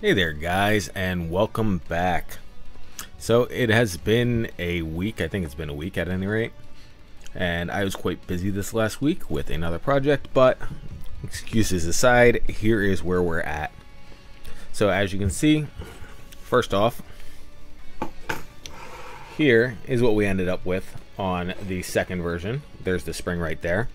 Hey there guys and welcome back. So it has been a week, I think it's been a week at any rate, and I was quite busy this last week with another project, but excuses aside, here is where we're at. So as you can see, first off, here is what we ended up with on the second version. There's the spring right there.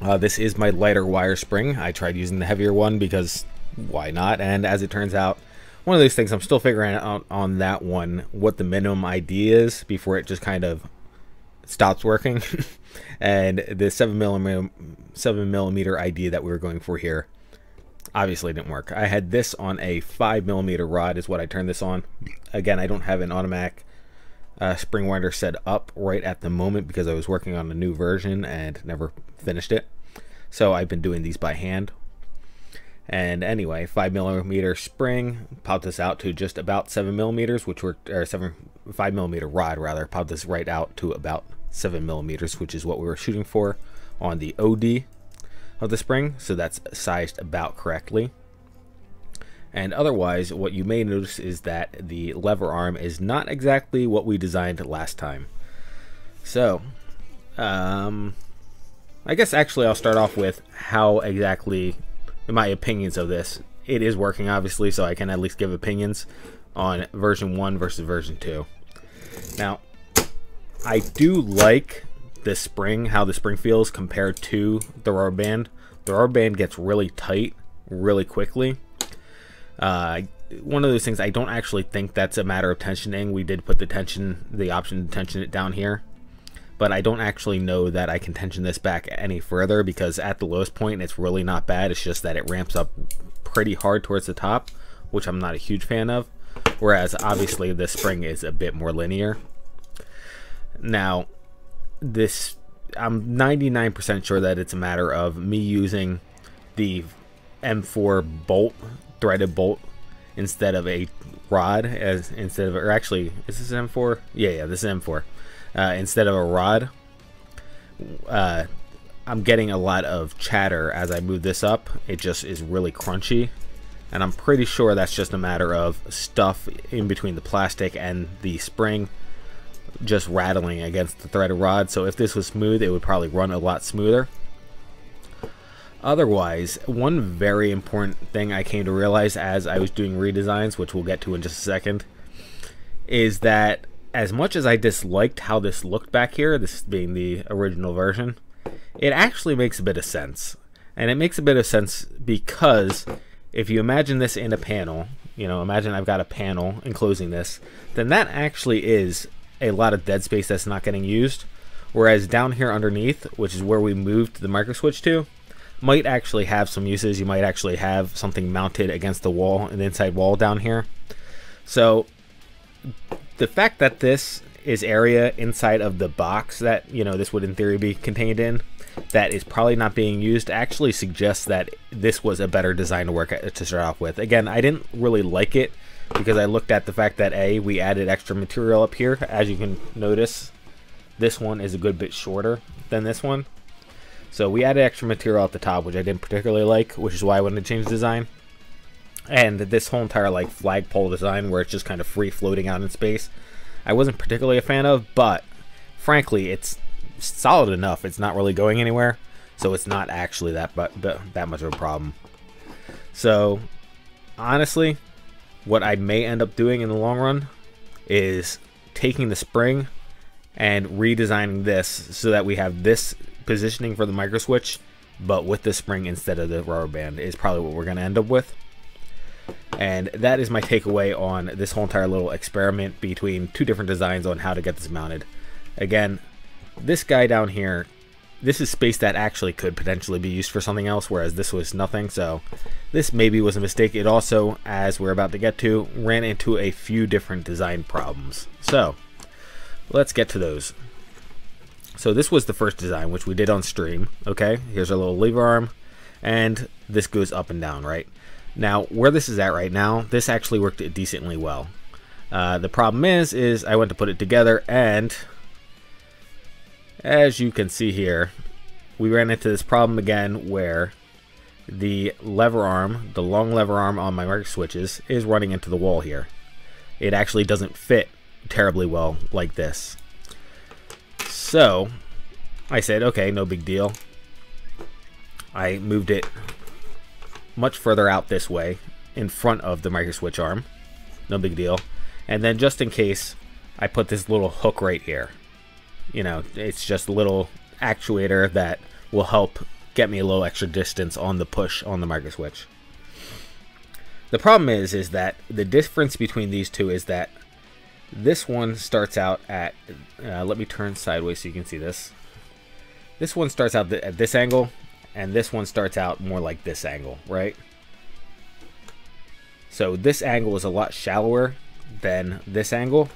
Uh, this is my lighter wire spring. I tried using the heavier one because why not? And as it turns out, one of those things I'm still figuring out on that one what the minimum ID is before it just kind of stops working. and the seven millimeter seven millimeter ID that we were going for here obviously didn't work. I had this on a five millimeter rod is what I turned this on. Again, I don't have an automatic uh, spring winder set up right at the moment because I was working on a new version and never finished it. So I've been doing these by hand. And anyway, five millimeter spring popped this out to just about seven millimeters, which were or seven five millimeter rod rather popped this right out to about seven millimeters, which is what we were shooting for on the OD of the spring. So that's sized about correctly. And otherwise, what you may notice is that the lever arm is not exactly what we designed last time. So, um, I guess actually I'll start off with how exactly my opinions of this. It is working, obviously, so I can at least give opinions on version 1 versus version 2. Now, I do like the spring, how the spring feels compared to the rubber band. The rubber band gets really tight really quickly uh, one of those things I don't actually think that's a matter of tensioning. We did put the tension, the option to tension it down here, but I don't actually know that I can tension this back any further because at the lowest point it's really not bad. It's just that it ramps up pretty hard towards the top, which I'm not a huge fan of. Whereas obviously this spring is a bit more linear. Now, this I'm 99% sure that it's a matter of me using the M4 bolt threaded bolt instead of a rod as instead of or actually is this M4 yeah yeah this is M4 uh, instead of a rod uh, I'm getting a lot of chatter as I move this up. It just is really crunchy and I'm pretty sure that's just a matter of stuff in between the plastic and the spring just rattling against the threaded rod. So if this was smooth it would probably run a lot smoother. Otherwise, one very important thing I came to realize as I was doing redesigns, which we'll get to in just a second, is that as much as I disliked how this looked back here, this being the original version, it actually makes a bit of sense. And it makes a bit of sense because if you imagine this in a panel, you know, imagine I've got a panel enclosing this, then that actually is a lot of dead space that's not getting used. Whereas down here underneath, which is where we moved the micro switch to, might actually have some uses. You might actually have something mounted against the wall, an inside wall down here. So the fact that this is area inside of the box that, you know, this would in theory be contained in, that is probably not being used actually suggests that this was a better design to work at, to start off with. Again, I didn't really like it because I looked at the fact that A, we added extra material up here. As you can notice, this one is a good bit shorter than this one. So we added extra material at the top, which I didn't particularly like, which is why I wanted to change the design. And this whole entire like flagpole design where it's just kind of free floating out in space, I wasn't particularly a fan of, but frankly, it's solid enough. It's not really going anywhere, so it's not actually that but, that much of a problem. So honestly, what I may end up doing in the long run is taking the spring and redesigning this so that we have this positioning for the micro switch, but with the spring instead of the rubber band is probably what we're going to end up with. And that is my takeaway on this whole entire little experiment between two different designs on how to get this mounted. Again, this guy down here, this is space that actually could potentially be used for something else, whereas this was nothing. So this maybe was a mistake. It also, as we're about to get to, ran into a few different design problems. So let's get to those. So this was the first design, which we did on stream. Okay, here's our little lever arm, and this goes up and down, right? Now, where this is at right now, this actually worked decently well. Uh, the problem is, is I went to put it together, and as you can see here, we ran into this problem again where the lever arm, the long lever arm on my micro switches, is running into the wall here. It actually doesn't fit terribly well like this. So, I said, okay, no big deal. I moved it much further out this way in front of the micro switch arm. No big deal. And then just in case, I put this little hook right here. You know, it's just a little actuator that will help get me a little extra distance on the push on the micro switch. The problem is, is that the difference between these two is that this one starts out at, uh, let me turn sideways so you can see this. This one starts out th at this angle, and this one starts out more like this angle, right? So this angle is a lot shallower than this angle,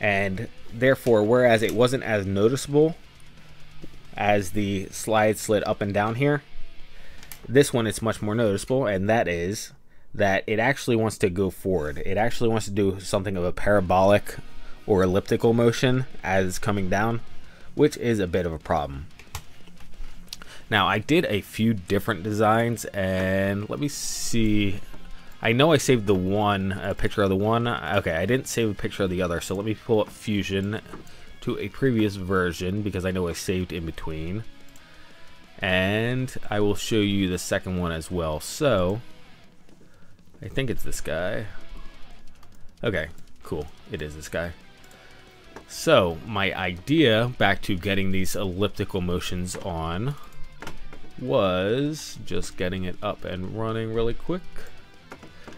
and therefore, whereas it wasn't as noticeable as the slide slid up and down here, this one is much more noticeable, and that is that it actually wants to go forward. It actually wants to do something of a parabolic or elliptical motion as coming down, which is a bit of a problem. Now, I did a few different designs, and let me see. I know I saved the one, a picture of the one. Okay, I didn't save a picture of the other, so let me pull up Fusion to a previous version because I know I saved in between. And I will show you the second one as well. So, I think it's this guy. Okay, cool. It is this guy. So, my idea, back to getting these elliptical motions on, was just getting it up and running really quick.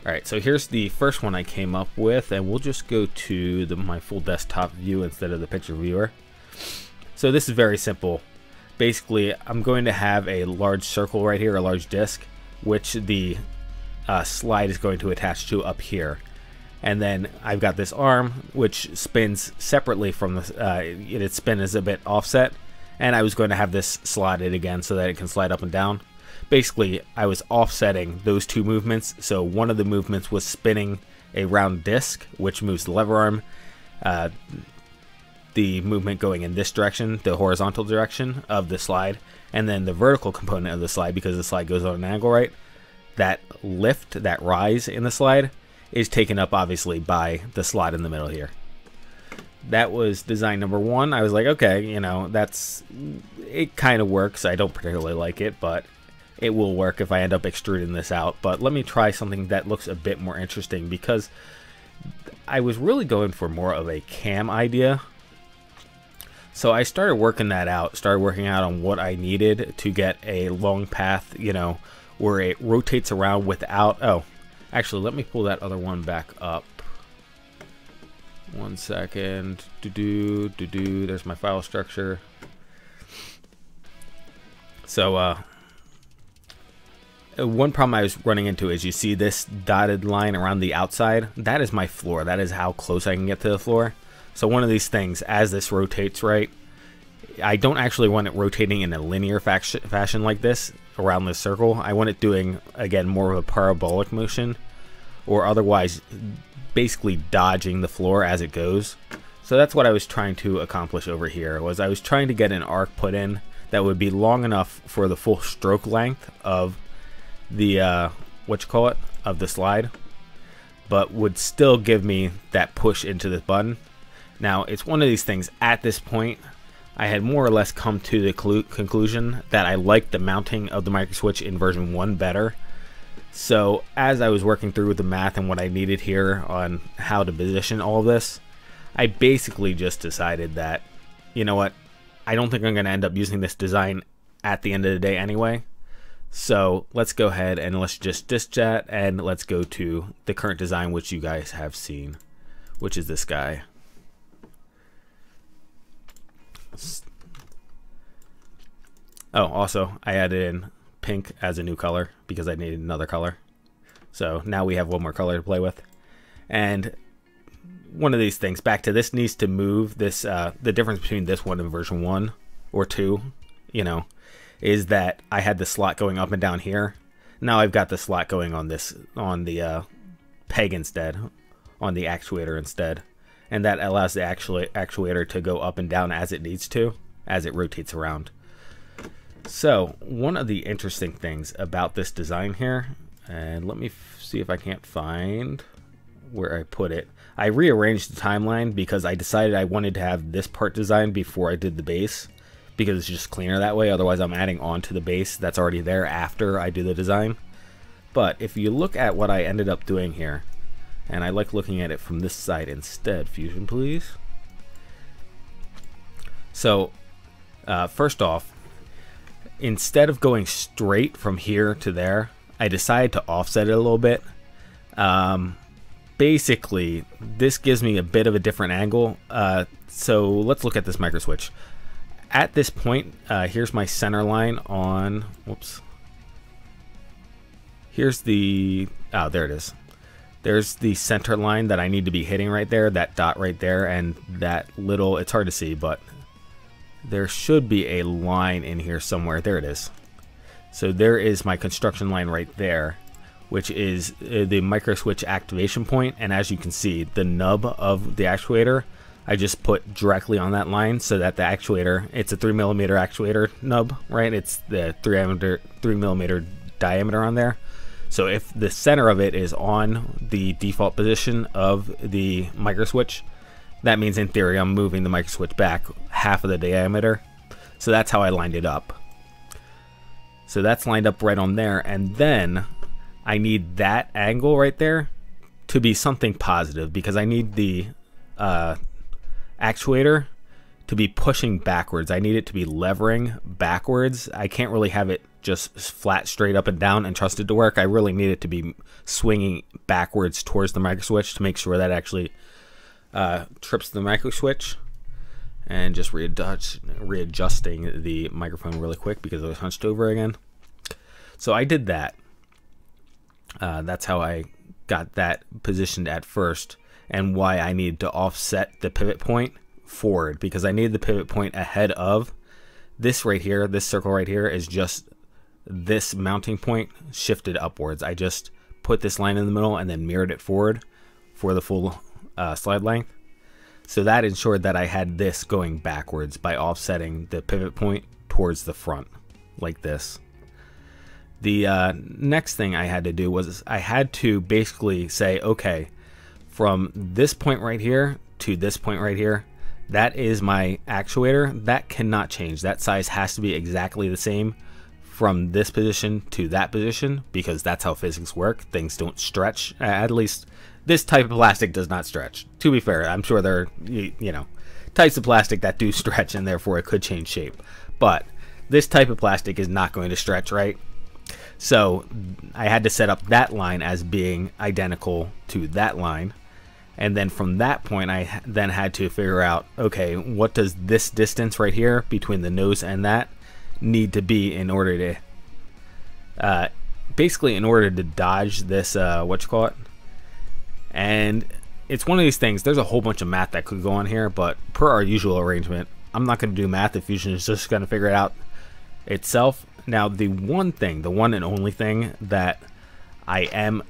Alright, so here's the first one I came up with, and we'll just go to the, my full desktop view instead of the picture viewer. So this is very simple. Basically, I'm going to have a large circle right here, a large disk, which the uh, slide is going to attach to up here. And then I've got this arm, which spins separately from the, uh, its spin is a bit offset. And I was going to have this slotted again so that it can slide up and down. Basically, I was offsetting those two movements. So one of the movements was spinning a round disc, which moves the lever arm. Uh, the movement going in this direction, the horizontal direction of the slide, and then the vertical component of the slide, because the slide goes on an angle right, that lift, that rise in the slide, is taken up obviously by the slot in the middle here. That was design number one. I was like, okay, you know, that's it kind of works. I don't particularly like it, but it will work if I end up extruding this out. But let me try something that looks a bit more interesting because I was really going for more of a cam idea. So I started working that out, started working out on what I needed to get a long path, you know, where it rotates around without... Oh, actually, let me pull that other one back up. One second. Do do do do. There's my file structure. So, uh, one problem I was running into is you see this dotted line around the outside. That is my floor. That is how close I can get to the floor. So one of these things, as this rotates right, I don't actually want it rotating in a linear fashion like this around this circle. I want it doing, again, more of a parabolic motion or otherwise basically dodging the floor as it goes. So that's what I was trying to accomplish over here was I was trying to get an arc put in that would be long enough for the full stroke length of the uh, what you call it of the slide but would still give me that push into the button. Now it's one of these things at this point I had more or less come to the conclusion that I liked the mounting of the micro switch in version 1 better. So as I was working through the math and what I needed here on how to position all this, I basically just decided that, you know what, I don't think I'm going to end up using this design at the end of the day anyway. So let's go ahead and let's just disk chat and let's go to the current design which you guys have seen, which is this guy. Oh, also, I added in pink as a new color because I needed another color. So now we have one more color to play with. And one of these things, back to this needs to move this, uh, the difference between this one and version 1 or 2, you know, is that I had the slot going up and down here. Now I've got the slot going on this, on the uh, peg instead, on the actuator instead and that allows the actuator to go up and down as it needs to, as it rotates around. So, one of the interesting things about this design here, and let me see if I can't find where I put it. I rearranged the timeline because I decided I wanted to have this part designed before I did the base because it's just cleaner that way. Otherwise, I'm adding on to the base that's already there after I do the design. But if you look at what I ended up doing here, and I like looking at it from this side instead, Fusion, please. So, uh, first off, instead of going straight from here to there, I decided to offset it a little bit. Um, basically, this gives me a bit of a different angle. Uh, so let's look at this micro switch. At this point, uh, here's my center line on, whoops. Here's the, oh, there it is. There's the center line that I need to be hitting right there, that dot right there, and that little, it's hard to see, but there should be a line in here somewhere. There it is. So there is my construction line right there, which is uh, the micro switch activation point. And as you can see, the nub of the actuator, I just put directly on that line so that the actuator, it's a three millimeter actuator nub, right? It's the three three millimeter diameter on there. So if the center of it is on the default position of the micro switch, that means in theory I'm moving the micro switch back half of the diameter. So that's how I lined it up. So that's lined up right on there. And then I need that angle right there to be something positive because I need the uh, actuator to be pushing backwards. I need it to be levering backwards. I can't really have it just flat straight up and down and trust it to work. I really need it to be swinging backwards towards the micro switch to make sure that actually uh, trips the micro switch and just readjust, readjusting the microphone really quick because it was hunched over again. So I did that. Uh, that's how I got that positioned at first and why I needed to offset the pivot point forward because I needed the pivot point ahead of this right here. This circle right here is just this mounting point shifted upwards. I just put this line in the middle and then mirrored it forward for the full uh, slide length. So that ensured that I had this going backwards by offsetting the pivot point towards the front, like this. The uh, next thing I had to do was I had to basically say, okay, from this point right here to this point right here, that is my actuator. That cannot change. That size has to be exactly the same from this position to that position because that's how physics work. Things don't stretch, at least this type of plastic does not stretch. To be fair, I'm sure there are, you, know, types of plastic that do stretch and therefore it could change shape. But this type of plastic is not going to stretch, right? So I had to set up that line as being identical to that line. And then from that point, I then had to figure out, okay, what does this distance right here between the nose and that need to be in order to, uh, basically in order to dodge this, uh, what you call it, and it's one of these things, there's a whole bunch of math that could go on here, but per our usual arrangement, I'm not going to do math The Fusion is just going to figure it out itself. Now, the one thing, the one and only thing that I am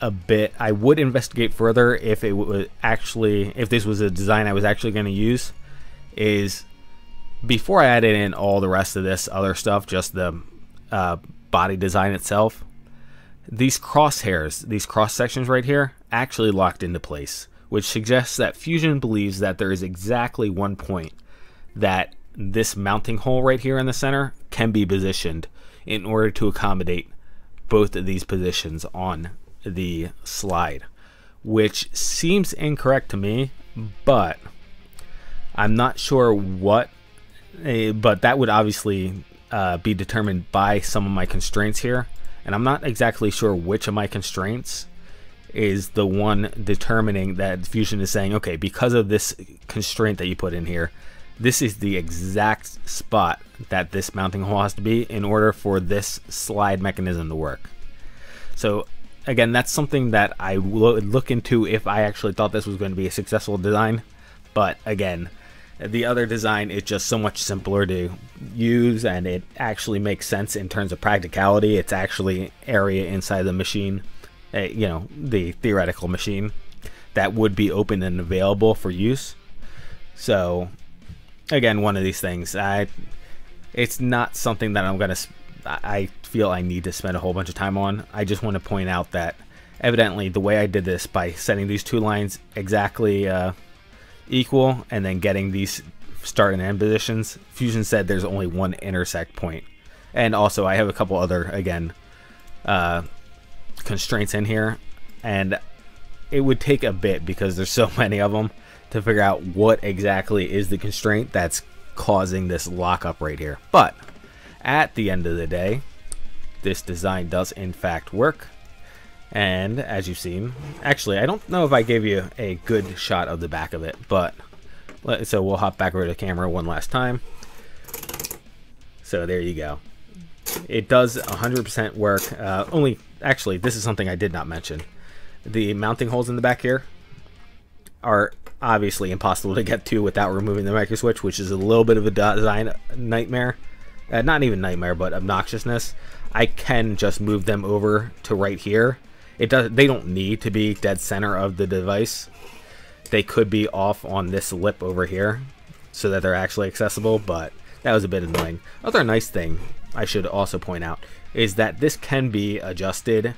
a bit, I would investigate further if it was actually, if this was a design I was actually going to use, is before I added in all the rest of this other stuff, just the uh, body design itself, these crosshairs, these cross sections right here, actually locked into place, which suggests that Fusion believes that there is exactly one point that this mounting hole right here in the center can be positioned in order to accommodate both of these positions on the slide, which seems incorrect to me, but I'm not sure what, uh, but that would obviously uh, be determined by some of my constraints here and I'm not exactly sure which of my constraints is the one determining that Fusion is saying, okay, because of this constraint that you put in here, this is the exact spot that this mounting hole has to be in order for this slide mechanism to work. So again, that's something that I would look into if I actually thought this was going to be a successful design. But again, the other design is just so much simpler to use and it actually makes sense in terms of practicality. It's actually area inside the machine, uh, you know, the theoretical machine that would be open and available for use. So, again, one of these things. I it's not something that I'm gonna. I feel I need to spend a whole bunch of time on. I just want to point out that evidently the way I did this by setting these two lines exactly uh, equal and then getting these start and end positions, Fusion said there's only one intersect point. And also I have a couple other, again, uh, constraints in here. And it would take a bit because there's so many of them to figure out what exactly is the constraint that's causing this lockup right here. But at the end of the day, this design does in fact work. And as you've seen, actually, I don't know if I gave you a good shot of the back of it, but so we'll hop back over to the camera one last time. So there you go. It does 100% work. Uh, only, actually, this is something I did not mention. The mounting holes in the back here are obviously impossible to get to without removing the micro switch, which is a little bit of a design nightmare. Uh, not even nightmare, but obnoxiousness. I can just move them over to right here. It does. They don't need to be dead center of the device. They could be off on this lip over here, so that they're actually accessible. But that was a bit annoying. Other nice thing I should also point out is that this can be adjusted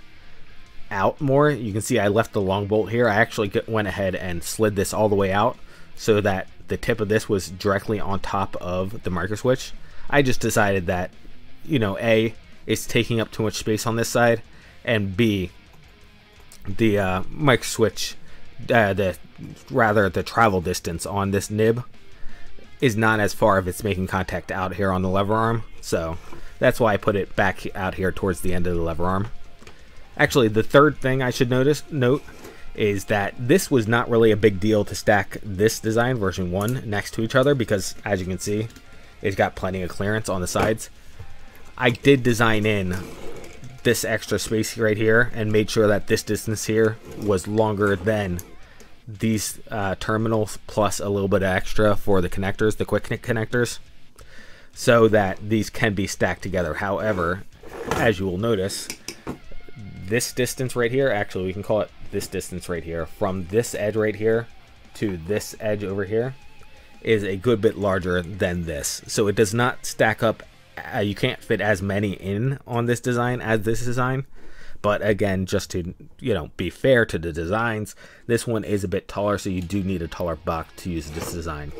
out more. You can see I left the long bolt here. I actually went ahead and slid this all the way out so that the tip of this was directly on top of the micro switch. I just decided that, you know, A, it's taking up too much space on this side, and B, the uh, micro switch, uh, the rather the travel distance on this nib is not as far if it's making contact out here on the lever arm. So that's why I put it back out here towards the end of the lever arm. Actually, the third thing I should notice note is that this was not really a big deal to stack this design version 1 next to each other because as you can see it's got plenty of clearance on the sides. I did design in this extra space right here and made sure that this distance here was longer than these uh, terminals plus a little bit extra for the connectors, the quick connectors, so that these can be stacked together. However, as you will notice, this distance right here, actually we can call it this distance right here, from this edge right here to this edge over here, is a good bit larger than this. So it does not stack up, uh, you can't fit as many in on this design as this design. But again, just to you know be fair to the designs, this one is a bit taller, so you do need a taller buck to use this design.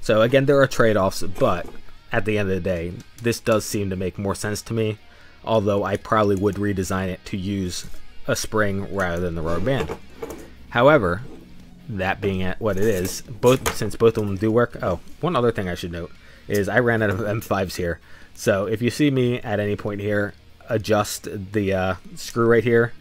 So again, there are trade-offs, but at the end of the day, this does seem to make more sense to me although I probably would redesign it to use a spring rather than the rubber band. However, that being what it is, both since both of them do work. Oh, one other thing I should note is I ran out of M5s here. So if you see me at any point here adjust the uh, screw right here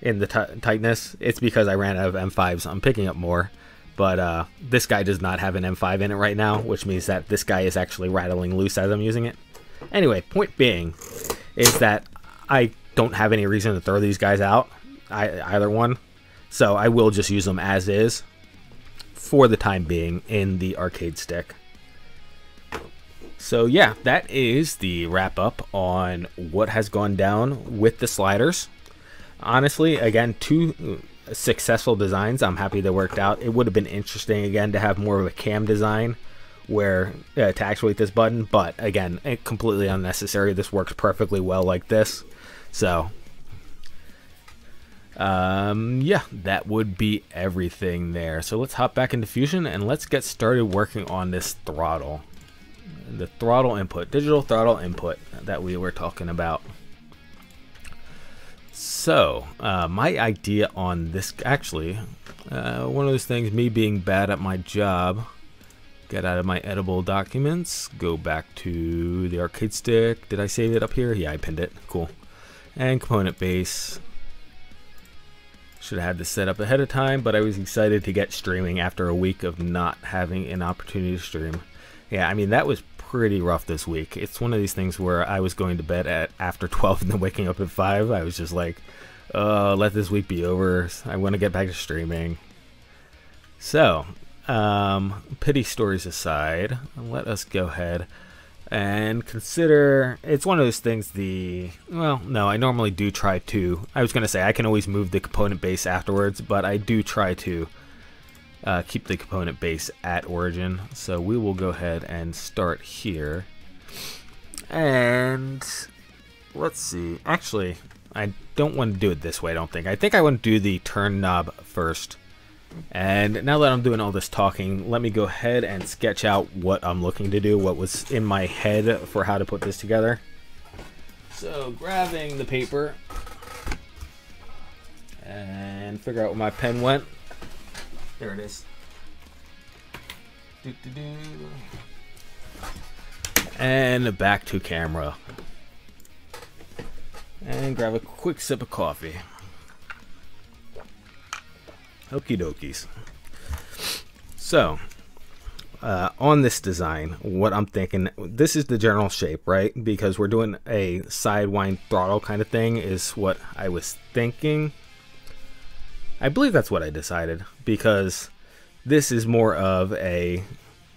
in the tightness, it's because I ran out of M5s. I'm picking up more, but uh, this guy does not have an M5 in it right now, which means that this guy is actually rattling loose as I'm using it. Anyway, point being is that I don't have any reason to throw these guys out, I, either one. So I will just use them as is for the time being in the arcade stick. So yeah, that is the wrap up on what has gone down with the sliders. Honestly, again, two successful designs. I'm happy they worked out. It would have been interesting again to have more of a cam design where uh, to actuate this button, but again, completely unnecessary. This works perfectly well like this. So, um, yeah, that would be everything there. So let's hop back into Fusion and let's get started working on this throttle. The throttle input, digital throttle input that we were talking about. So, uh, my idea on this, actually, uh, one of those things, me being bad at my job, get out of my edible documents, go back to the arcade stick. Did I save it up here? Yeah, I pinned it. Cool. And component base. Should have had this set up ahead of time, but I was excited to get streaming after a week of not having an opportunity to stream. Yeah, I mean, that was pretty rough this week. It's one of these things where I was going to bed at after 12 and then waking up at 5. I was just like, uh, let this week be over. I want to get back to streaming. So, um, pity stories aside, let us go ahead and consider it's one of those things the well no i normally do try to i was going to say i can always move the component base afterwards but i do try to uh, keep the component base at origin so we will go ahead and start here And let's see. Actually, I don't want to do it this way, I don't think. I think I want to do the turn knob first. And now that I'm doing all this talking, let me go ahead and sketch out what I'm looking to do, what was in my head for how to put this together. So, grabbing the paper and figure out where my pen went. There it is. And back to camera. And grab a quick sip of coffee. Okie dokies. So, uh, on this design, what I'm thinking, this is the general shape, right? Because we're doing a sidewind throttle kind of thing, is what I was thinking. I believe that's what I decided, because this is more of a.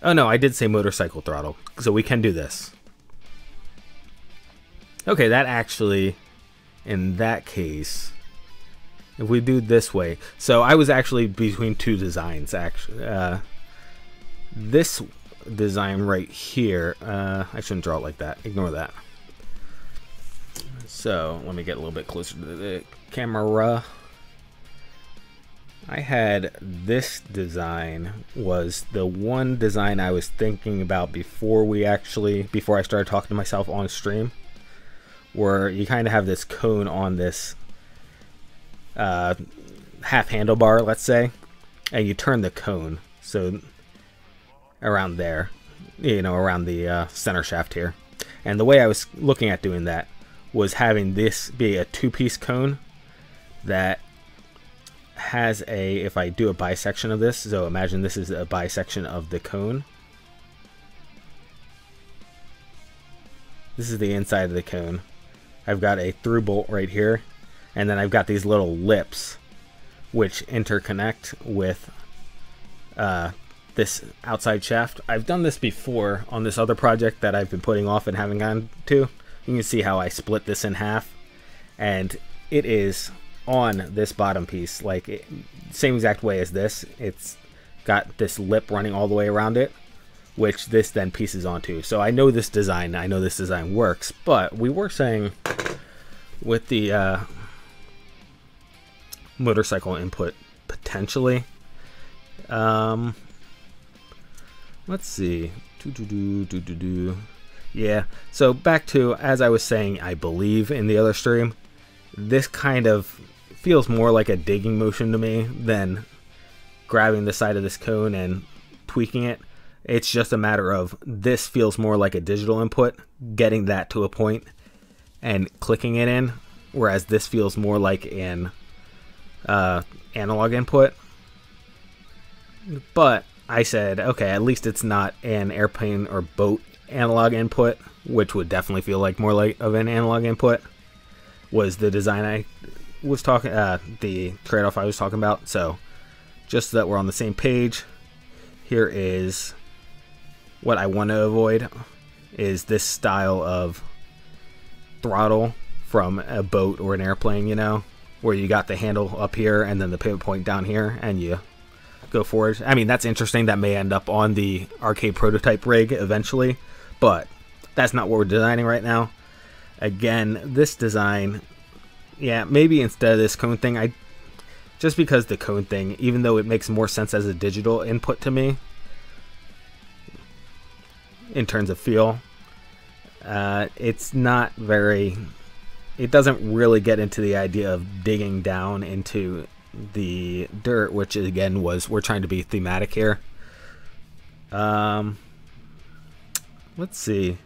Oh no, I did say motorcycle throttle, so we can do this. Okay, that actually, in that case, if we do this way, so I was actually between two designs. Actually, uh, this design right here, uh, I shouldn't draw it like that. Ignore that. So let me get a little bit closer to the camera. I had this design was the one design I was thinking about before we actually before I started talking to myself on stream where you kind of have this cone on this uh, half handlebar let's say and you turn the cone so around there you know around the uh, center shaft here. And the way I was looking at doing that was having this be a two-piece cone that has a, if I do a bisection of this, so imagine this is a bisection of the cone. This is the inside of the cone. I've got a through bolt right here, and then I've got these little lips which interconnect with uh, this outside shaft. I've done this before on this other project that I've been putting off and haven't gone to. You can see how I split this in half, and it is on this bottom piece like it, same exact way as this. It's got this lip running all the way around it which this then pieces onto. So I know this design I know this design works but we were saying with the uh, motorcycle input potentially um let's see. Do do do do do do. Yeah so back to as I was saying I believe in the other stream this kind of feels more like a digging motion to me than grabbing the side of this cone and tweaking it. It's just a matter of this feels more like a digital input, getting that to a point and clicking it in, whereas this feels more like an uh, analog input. But I said, okay, at least it's not an airplane or boat analog input, which would definitely feel like more like of an analog input. Was the design I was talking, uh, the trade-off I was talking about. So, just so that we're on the same page, here is what I want to avoid is this style of throttle from a boat or an airplane, you know, where you got the handle up here and then the pivot point down here and you go forward. I mean, that's interesting. That may end up on the arcade prototype rig eventually, but that's not what we're designing right now. Again, this design yeah, maybe instead of this cone thing, I just because the cone thing, even though it makes more sense as a digital input to me in terms of feel, uh, it's not very. It doesn't really get into the idea of digging down into the dirt, which again was we're trying to be thematic here. Um, let's see.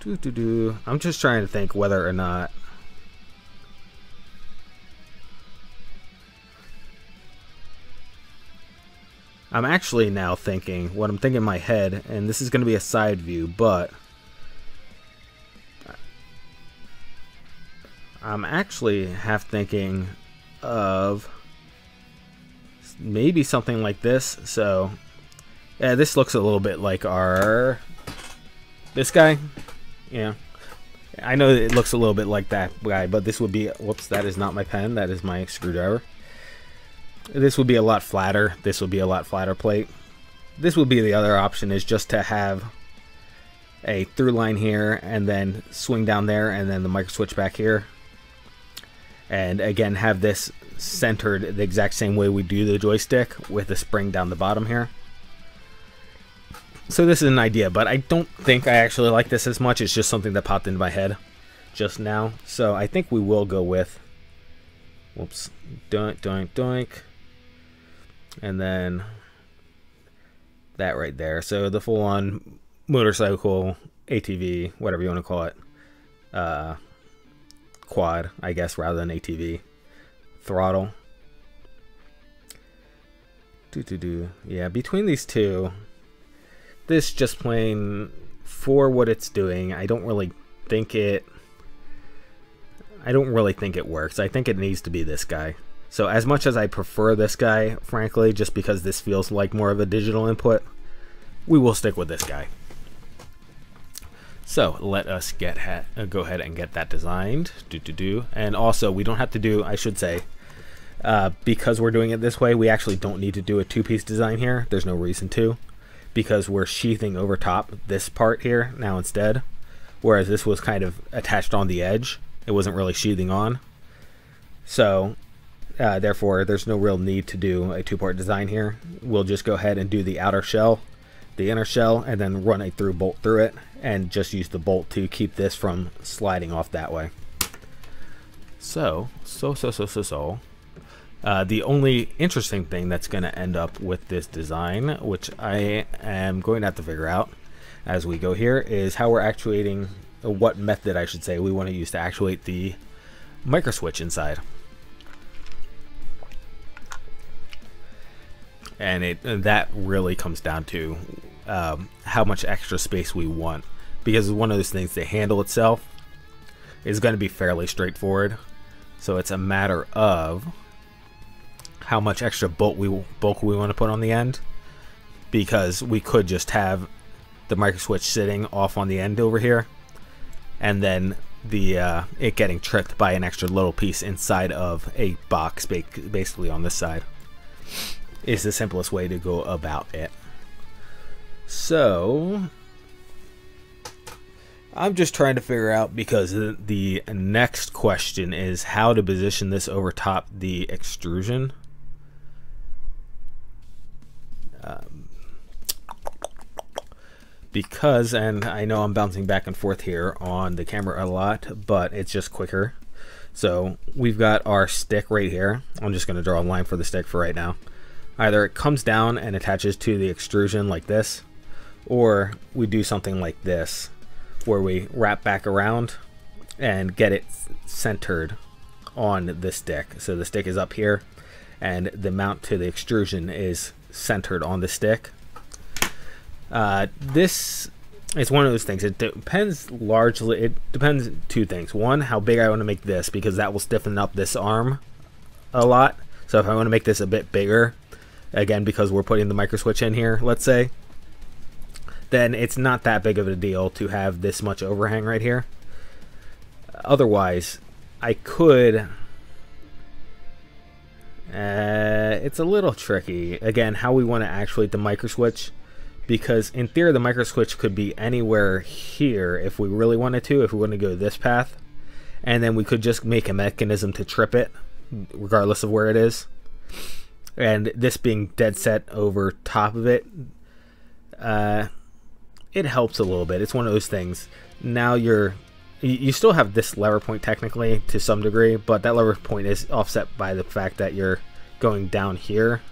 Do do do. I'm just trying to think whether or not I'm actually now thinking, what I'm thinking in my head, and this is going to be a side view, but I'm actually half thinking of maybe something like this. So, yeah, this looks a little bit like our this guy. Yeah, I know it looks a little bit like that guy, but this would be whoops. That is not my pen. That is my screwdriver. This would be a lot flatter. This would be a lot flatter plate. This would be the other option is just to have a through line here and then swing down there and then the micro switch back here. And again, have this centered the exact same way we do the joystick with the spring down the bottom here. So this is an idea, but I don't think I actually like this as much. It's just something that popped into my head just now. So I think we will go with, whoops, doink, doink, doink. And then that right there. So the full on motorcycle, ATV, whatever you want to call it, uh, quad, I guess, rather than ATV, throttle. Do do do. Yeah, between these two, this just plain for what it's doing. I don't really think it. I don't really think it works. I think it needs to be this guy. So as much as I prefer this guy, frankly, just because this feels like more of a digital input, we will stick with this guy. So let us get uh, go ahead and get that designed. Do do do. And also, we don't have to do. I should say, uh, because we're doing it this way, we actually don't need to do a two-piece design here. There's no reason to, because we're sheathing over top this part here now instead. Whereas this was kind of attached on the edge. It wasn't really sheathing on. So, uh, therefore, there's no real need to do a two-part design here. We'll just go ahead and do the outer shell the inner shell and then run a through bolt through it and just use the bolt to keep this from sliding off that way. So, so, so, so, so, so. Uh, the only interesting thing that's going to end up with this design, which I am going to have to figure out as we go here, is how we're actuating, what method I should say we want to use to actuate the micro switch inside. And it and that really comes down to um, how much extra space we want. Because one of those things the handle itself is going to be fairly straightforward. So it's a matter of how much extra bolt we bulk we want to put on the end. Because we could just have the micro switch sitting off on the end over here and then the uh, it getting tripped by an extra little piece inside of a box basically on this side is the simplest way to go about it. So, I'm just trying to figure out because the next question is how to position this over top the extrusion. Um, because, and I know I'm bouncing back and forth here on the camera a lot, but it's just quicker. So we've got our stick right here. I'm just going to draw a line for the stick for right now. Either it comes down and attaches to the extrusion like this, or we do something like this, where we wrap back around and get it centered on the stick. So the stick is up here, and the mount to the extrusion is centered on the stick. Uh, this is one of those things. It depends largely. It depends two things. One, how big I want to make this because that will stiffen up this arm a lot. So if I want to make this a bit bigger, again because we're putting the micro switch in here, let's say, then it's not that big of a deal to have this much overhang right here. Otherwise, I could... Uh, it's a little tricky. Again, how we want to actuate the micro switch. Because in theory, the micro switch could be anywhere here if we really wanted to, if we want to go this path. And then we could just make a mechanism to trip it, regardless of where it is and this being dead set over top of it, uh, it helps a little bit. It's one of those things. Now you're you still have this lever point technically to some degree, but that lever point is offset by the fact that you're going down here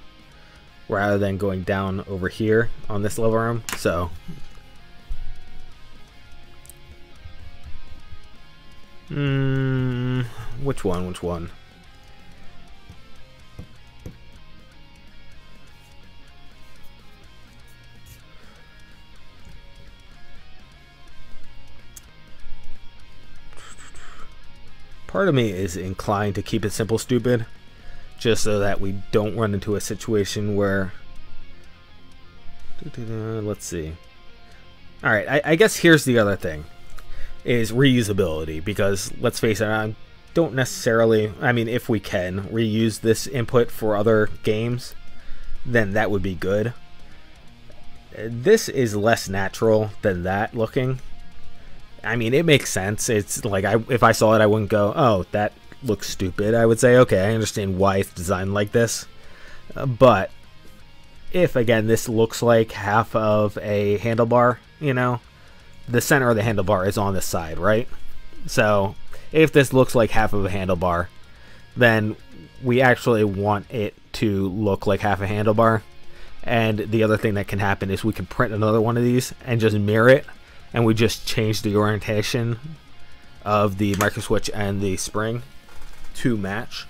rather than going down over here on this lever arm. So Hmm, which one? Which one? Part of me is inclined to keep it simple stupid, just so that we don't run into a situation where... Let's see. Alright, I, I guess here's the other thing, is reusability, because let's face it, I don't necessarily, I mean, if we can, reuse this input for other games, then that would be good. This is less natural than that looking. I mean, it makes sense. It's like I if I saw it, I wouldn't go, "Oh, that looks stupid." I would say, "Okay, I understand why it's designed like this." Uh, but if again this looks like half of a handlebar, you know, the center of the handlebar is on the side, right? So if this looks like half of a handlebar, then we actually want it to look like half a handlebar. And the other thing that can happen is we can print another one of these and just mirror it, and we just change the orientation of the micro switch and the spring to match.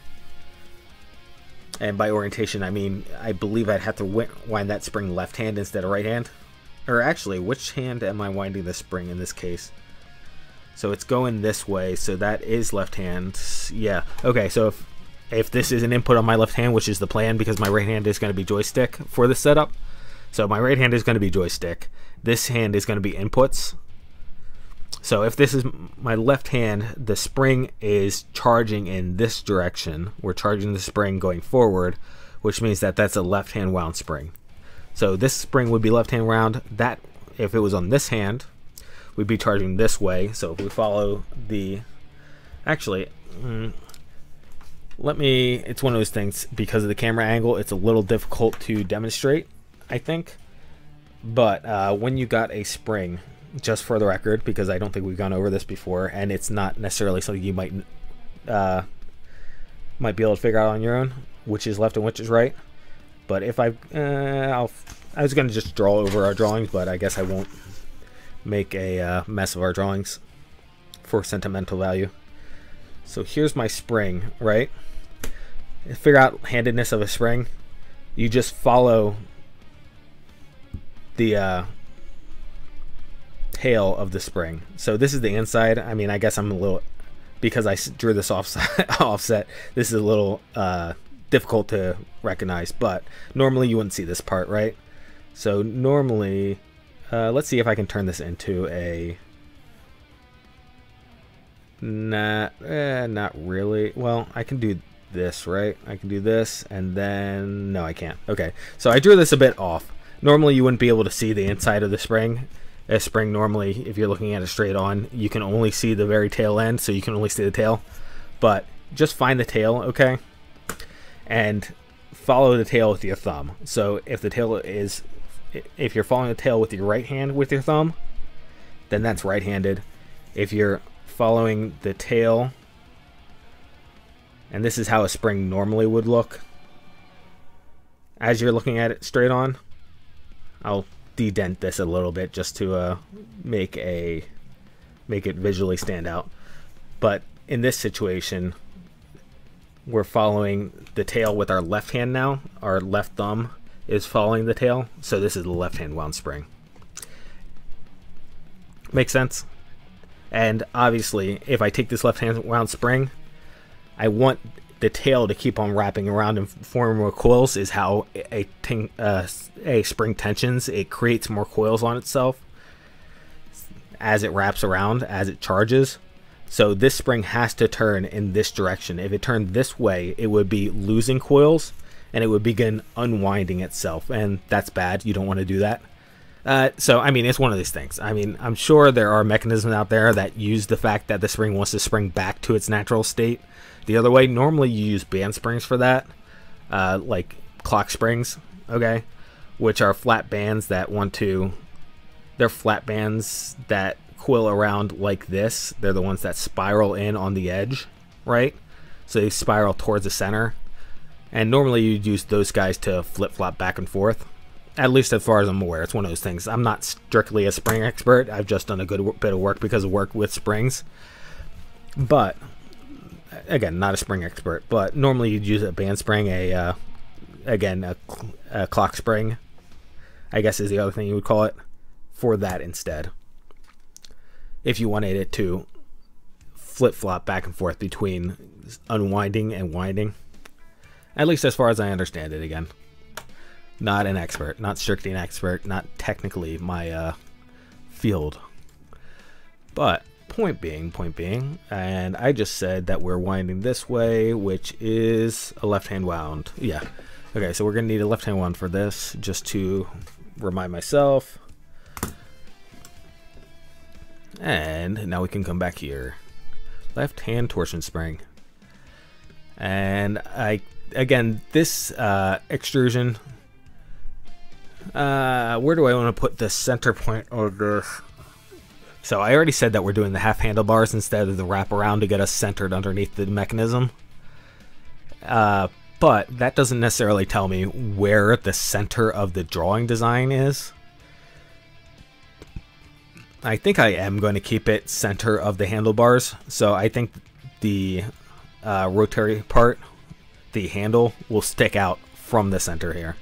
And by orientation, I mean, I believe I'd have to wind that spring left hand instead of right hand. Or actually, which hand am I winding the spring in this case? So it's going this way, so that is left hand. Yeah, okay, so if, if this is an input on my left hand, which is the plan because my right hand is going to be joystick for this setup. So my right hand is going to be joystick. This hand is going to be inputs. So if this is my left hand, the spring is charging in this direction. We're charging the spring going forward, which means that that's a left hand wound spring. So this spring would be left hand wound. That, if it was on this hand, we'd be charging this way. So if we follow the, actually, mm, let me, it's one of those things, because of the camera angle, it's a little difficult to demonstrate, I think. But uh, when you got a spring, just for the record, because I don't think we've gone over this before, and it's not necessarily something you might uh, might be able to figure out on your own, which is left and which is right. But if I, uh, I was gonna just draw over our drawings, but I guess I won't make a uh, mess of our drawings for sentimental value. So here's my spring, right? Figure out handedness of a spring. You just follow the uh, tail of the spring. So this is the inside. I mean, I guess I'm a little because I drew this offset. offset this is a little uh, difficult to recognize, but normally you wouldn't see this part, right? So normally uh, let's see if I can turn this into a... Not, eh, not really. Well, I can do this, right? I can do this, and then... No, I can't. Okay, so I drew this a bit off. Normally, you wouldn't be able to see the inside of the spring. A spring, normally, if you're looking at it straight on, you can only see the very tail end, so you can only see the tail. But just find the tail, okay? And follow the tail with your thumb. So if the tail is if you're following the tail with your right hand with your thumb, then that's right-handed. If you're following the tail, and this is how a spring normally would look, as you're looking at it straight on, I'll dedent this a little bit just to uh, make a make it visually stand out. But in this situation, we're following the tail with our left hand now, our left thumb, is following the tail. So this is the left-hand wound spring. Makes sense? And obviously, if I take this left-hand wound spring, I want the tail to keep on wrapping around and form more coils is how a, uh, a spring tensions. It creates more coils on itself as it wraps around, as it charges. So this spring has to turn in this direction. If it turned this way, it would be losing coils and it would begin unwinding itself, and that's bad. You don't want to do that. Uh, so, I mean, it's one of these things. I mean, I'm sure there are mechanisms out there that use the fact that the spring wants to spring back to its natural state the other way. Normally, you use band springs for that, uh, like clock springs, okay, which are flat bands that want to. They're flat bands that coil around like this. They're the ones that spiral in on the edge, right? So they spiral towards the center and normally you'd use those guys to flip flop back and forth. At least as far as I'm aware, it's one of those things. I'm not strictly a spring expert. I've just done a good bit of work because of work with springs. But again, not a spring expert. But normally you'd use a band spring, a uh, again a, a clock spring. I guess is the other thing you would call it for that instead. If you wanted it to flip flop back and forth between unwinding and winding. At least as far as I understand it again. Not an expert, not strictly an expert, not technically my uh, field. But point being, point being, and I just said that we're winding this way, which is a left-hand wound. Yeah. Okay, so we're to need a left-hand wound for this just to remind myself. And now we can come back here. Left hand torsion spring. And I, again, this uh, extrusion, uh, where do I want to put the center point of this? So I already said that we're doing the half handlebars instead of the wraparound to get us centered underneath the mechanism. Uh, but that doesn't necessarily tell me where the center of the drawing design is. I think I am going to keep it center of the handlebars. So I think the uh, rotary part, the handle, will stick out from the center here.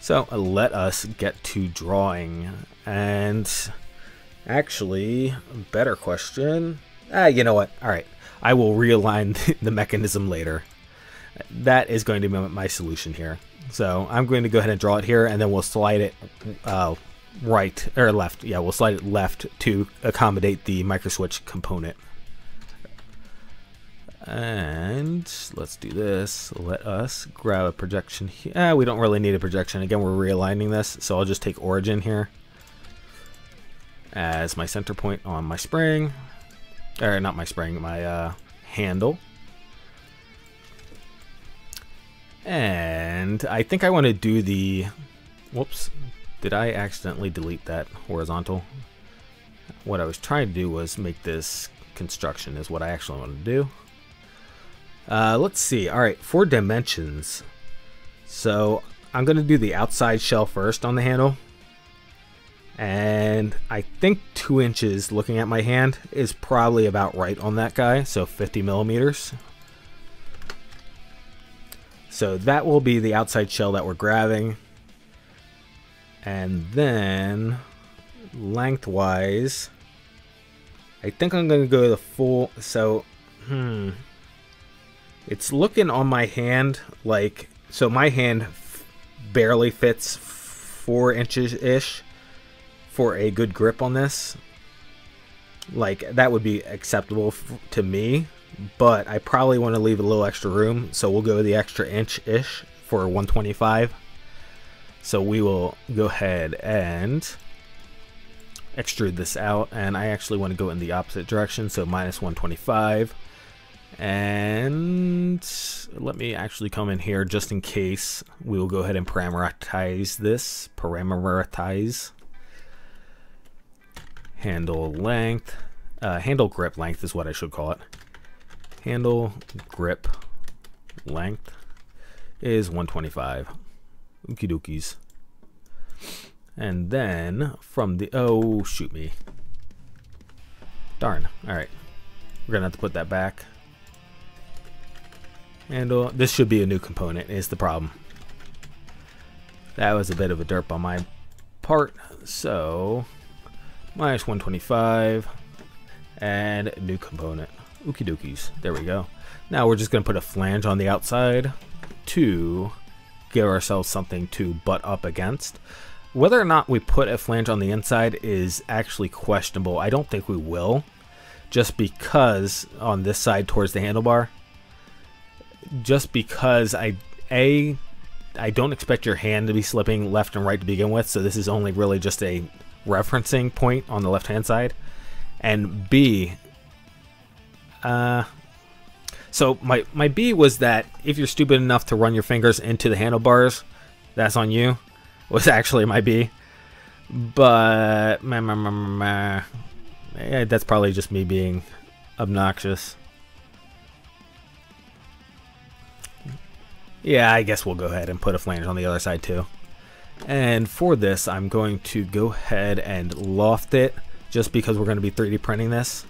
So let us get to drawing. And actually, better question. Ah, you know what? All right. I will realign the mechanism later. That is going to be my solution here. So I'm going to go ahead and draw it here, and then we'll slide it uh, right or left. Yeah, we'll slide it left to accommodate the microswitch component. And let's do this. Let us grab a projection here. Ah, we don't really need a projection. Again, we're realigning this, so I'll just take origin here as my center point on my spring. Or not my spring, my uh, handle. And I think I want to do the... Whoops. Did I accidentally delete that horizontal? What I was trying to do was make this construction is what I actually want to do. Uh, let's see. All right, four dimensions. So I'm going to do the outside shell first on the handle. And I think two inches looking at my hand is probably about right on that guy. So 50 millimeters. So that will be the outside shell that we're grabbing. And then lengthwise, I think I'm to go the full. So, hmm. It's looking on my hand like so my hand barely fits four inches ish for a good grip on this. Like that would be acceptable to me, but I probably want to leave a little extra room, so we'll go the extra inch ish for 125. So we will go ahead and extrude this out, and I actually want to go in the opposite direction, so minus 125. And let me actually come in here just in case. We will go ahead and parameterize this. Parameterize. Handle length. Uh, handle grip length is what I should call it. Handle grip length is 125. Okie dokies. And then from the... Oh, shoot me. Darn. Alright. We're going to have to put that back. And uh, this should be a new component is the problem. That was a bit of a derp on my part. So, minus 125 and new component. Okie dokies. There we go. Now we're just going to put a flange on the outside to give ourselves something to butt up against. Whether or not we put a flange on the inside is actually questionable. I don't think we will. Just because on this side towards the handlebar, just because I a I don't expect your hand to be slipping left and right to begin with, so this is only really just a referencing point on the left hand side. And B, uh, so my my B was that if you're stupid enough to run your fingers into the handlebars, that's on you. Was actually my B, but meh, meh, meh, yeah, that's probably just me being obnoxious. Yeah, I guess we'll go ahead and put a flange on the other side too. And for this, I'm going to go ahead and loft it just because we're going to be 3D printing this.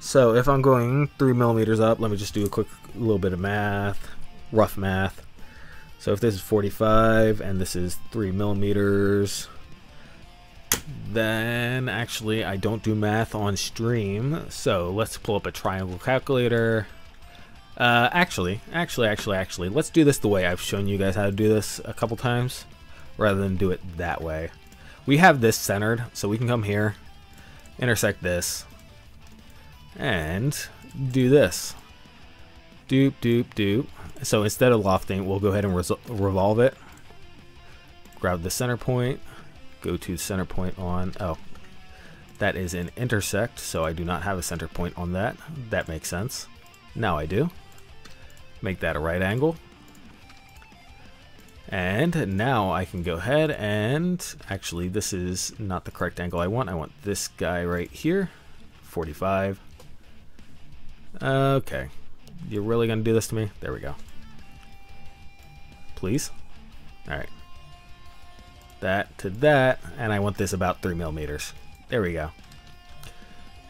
So if I'm going 3 millimeters up, let me just do a quick little bit of math, rough math. So if this is 45 and this is 3 millimeters, then actually I don't do math on stream. So let's pull up a triangle calculator. Uh, actually, actually, actually, actually, let's do this the way I've shown you guys how to do this a couple times, rather than do it that way. We have this centered, so we can come here, intersect this, and do this. Doop, doop, doop. So instead of lofting, we'll go ahead and revolve it. Grab the center point, go to center point on, oh, that is an intersect, so I do not have a center point on that. That makes sense. Now I do. Make that a right angle. And now I can go ahead and, actually this is not the correct angle I want. I want this guy right here, 45. Okay, you're really gonna do this to me? There we go. Please. All right. That to that, and I want this about three millimeters. There we go.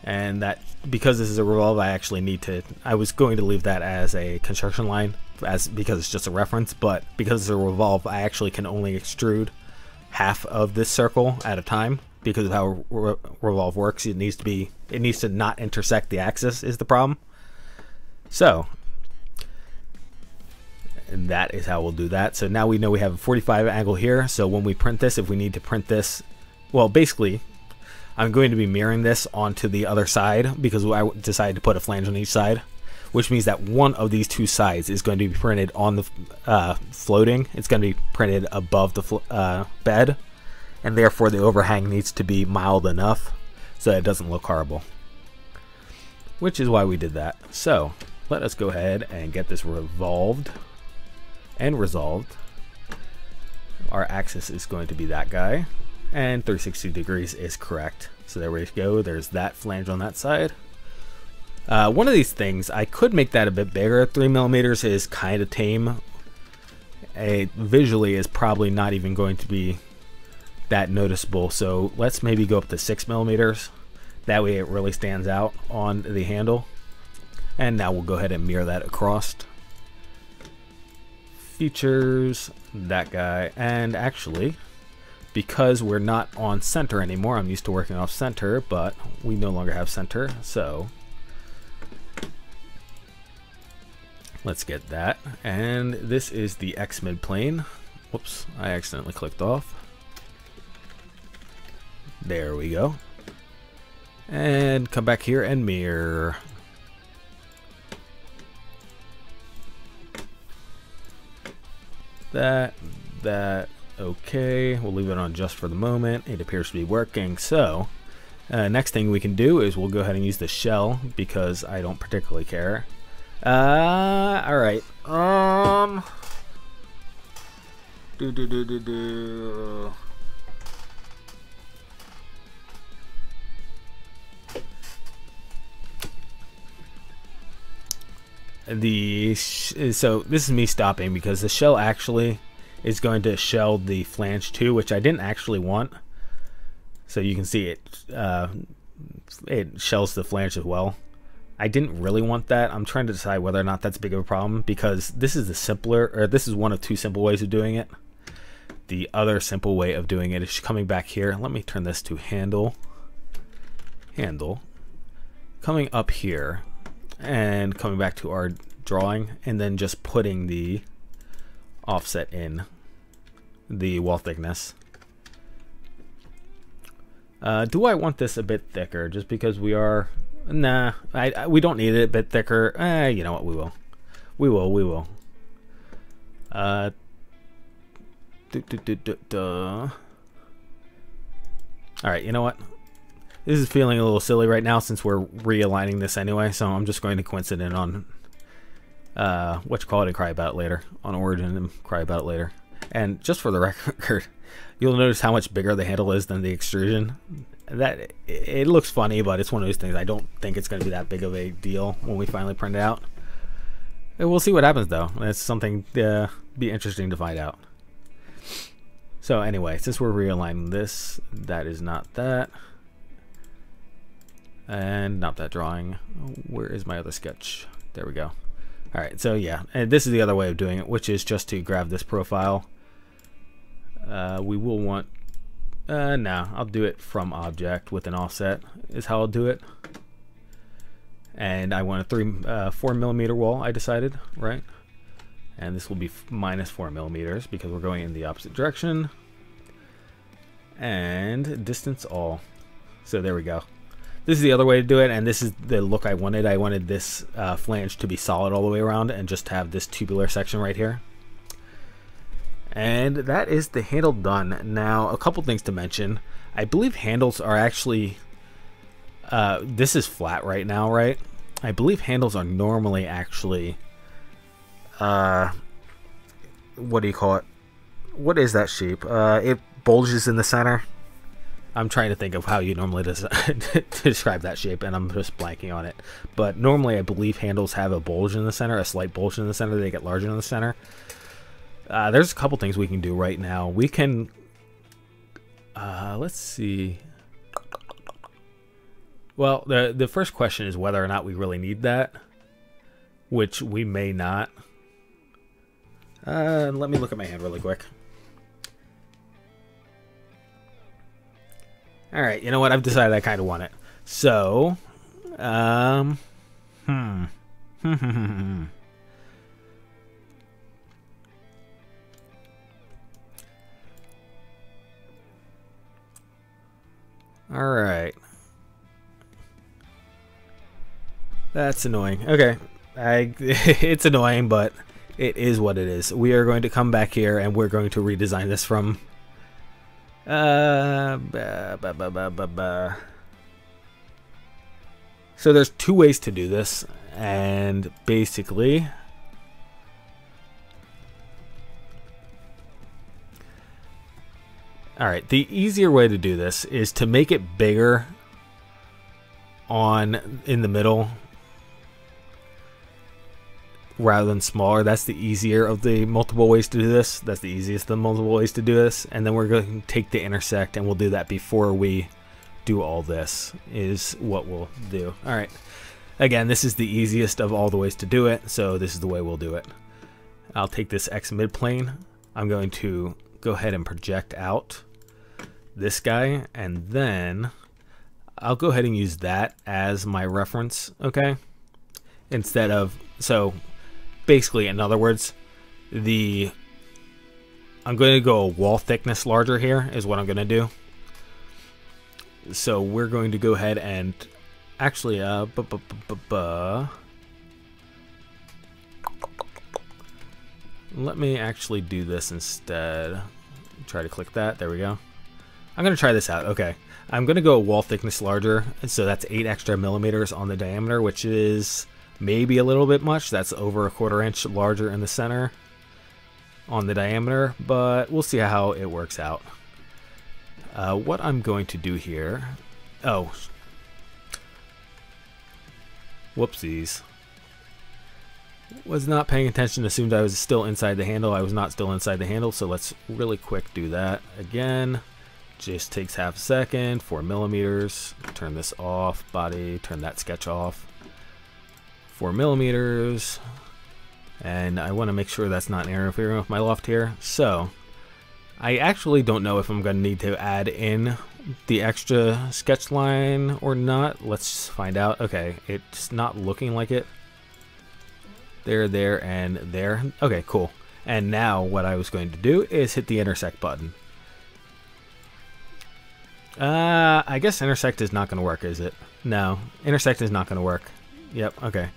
And that, because this is a revolve, I actually need to, I was going to leave that as a construction line, as because it's just a reference, but because it's a revolve, I actually can only extrude half of this circle at a time because of how re revolve works. It needs to be, it needs to not intersect the axis is the problem. So, and that is how we'll do that. So now we know we have a 45 angle here. So when we print this, if we need to print this, well, basically, I'm going to be mirroring this onto the other side because I decided to put a flange on each side, which means that one of these two sides is going to be printed on the uh, floating. It's going to be printed above the uh, bed, and therefore the overhang needs to be mild enough so it doesn't look horrible. Which is why we did that. So let us go ahead and get this revolved and resolved. Our axis is going to be that guy and 360 degrees is correct. So there we go. There's that flange on that side. Uh, one of these things, I could make that a bit bigger. Three millimeters is kind of tame. It visually is probably not even going to be that noticeable. So let's maybe go up to six millimeters. That way it really stands out on the handle. And now we'll go ahead and mirror that across. Features, that guy, and actually, because we're not on center anymore, I'm used to working off center, but we no longer have center, so let's get that. And this is the X mid plane. Whoops, I accidentally clicked off. There we go. And come back here and mirror. That, that, Okay, we'll leave it on just for the moment. It appears to be working. So, uh, next thing we can do is we'll go ahead and use the shell because I don't particularly care. Uh, all right. Um, do do do do do. The so this is me stopping because the shell actually is going to shell the flange too, which I didn't actually want. So you can see it uh, it shells the flange as well. I didn't really want that. I'm trying to decide whether or not that's big of a problem because this is the simpler, or this is one of two simple ways of doing it. The other simple way of doing it is coming back here. Let me turn this to handle. Handle. Coming up here and coming back to our drawing and then just putting the offset in the wall thickness. Uh, do I want this a bit thicker just because we are... Nah, I, I, we don't need it a bit thicker. Eh, you know what, we will. We will, we will. Uh, Alright, you know what? This is feeling a little silly right now since we're realigning this anyway, so I'm just going to coincident on uh, what you call it and cry about it later on Origin and cry about it later. And just for the record, you'll notice how much bigger the handle is than the extrusion. That it looks funny, but it's one of those things. I don't think it's going to be that big of a deal when we finally print it out. And we'll see what happens though. It's something to be interesting to find out. So anyway, since we're realigning this, that is not that. And not that drawing. Where is my other sketch? There we go. All right, so yeah, and this is the other way of doing it, which is just to grab this profile. Uh, we will want, uh, no, I'll do it from object with an offset is how I'll do it. And I want a three, uh, four millimeter wall, I decided, right? And this will be minus four millimeters because we're going in the opposite direction. And distance all. So there we go. This is the other way to do it, and this is the look I wanted. I wanted this uh, flange to be solid all the way around and just have this tubular section right here. And that is the handle done. Now, a couple things to mention. I believe handles are actually... Uh, this is flat right now, right? I believe handles are normally actually... Uh, what do you call it? What is that shape? Uh, it bulges in the center. I'm trying to think of how you normally describe that shape, and I'm just blanking on it. But normally, I believe handles have a bulge in the center, a slight bulge in the center. They get larger in the center. Uh, there's a couple things we can do right now. We can, uh, let's see. Well, the the first question is whether or not we really need that, which we may not. Uh, let me look at my hand really quick. All right, you know what? I've decided I kind of want it. So, um, hmm. All right. That's annoying. Okay. I it's annoying, but it is what it is. We are going to come back here and we're going to redesign this from uh, bah, bah, bah, So there's two ways to do this, and basically, all right, the easier way to do this is to make it bigger on in the middle rather than smaller. That's the easier of the multiple ways to do this. That's the easiest of the multiple ways to do this. And then we're going to take the intersect and we'll do that before we do all this is what we'll do. All right. Again, this is the easiest of all the ways to do it. So this is the way we'll do it. I'll take this X midplane. I'm going to go ahead and project out this guy and then I'll go ahead and use that as my reference. Okay. Instead of, so basically, in other words, the I'm going to go a wall thickness larger here is what I'm going to do. So we're going to go ahead and actually uh bu -bu -bu let me actually do this instead. Try to click that. There we go. I'm going to try this out. Okay. I'm going to go wall thickness larger. So that's 8 extra millimeters on the diameter, which is maybe a little bit much. That's over a quarter inch larger in the center on the diameter, but we'll see how it works out. Uh, what I'm going to do here... Oh. Whoopsies. Was not paying attention, assumed I was still inside the handle. I was not still inside the handle, so let's really quick do that again. Just takes half a second, 4 millimeters. Turn this off, body, turn that sketch off four millimeters. And I want to make sure that's not interfering with my loft here. So I actually don't know if I'm going to need to add in the extra sketch line or not. Let's find out. Okay, it's not looking like it. There, there, and there. Okay, cool. And now what I was going to do is hit the intersect button. Uh, I guess intersect is not going to work, is it? No, intersect is not going to work. Yep, okay.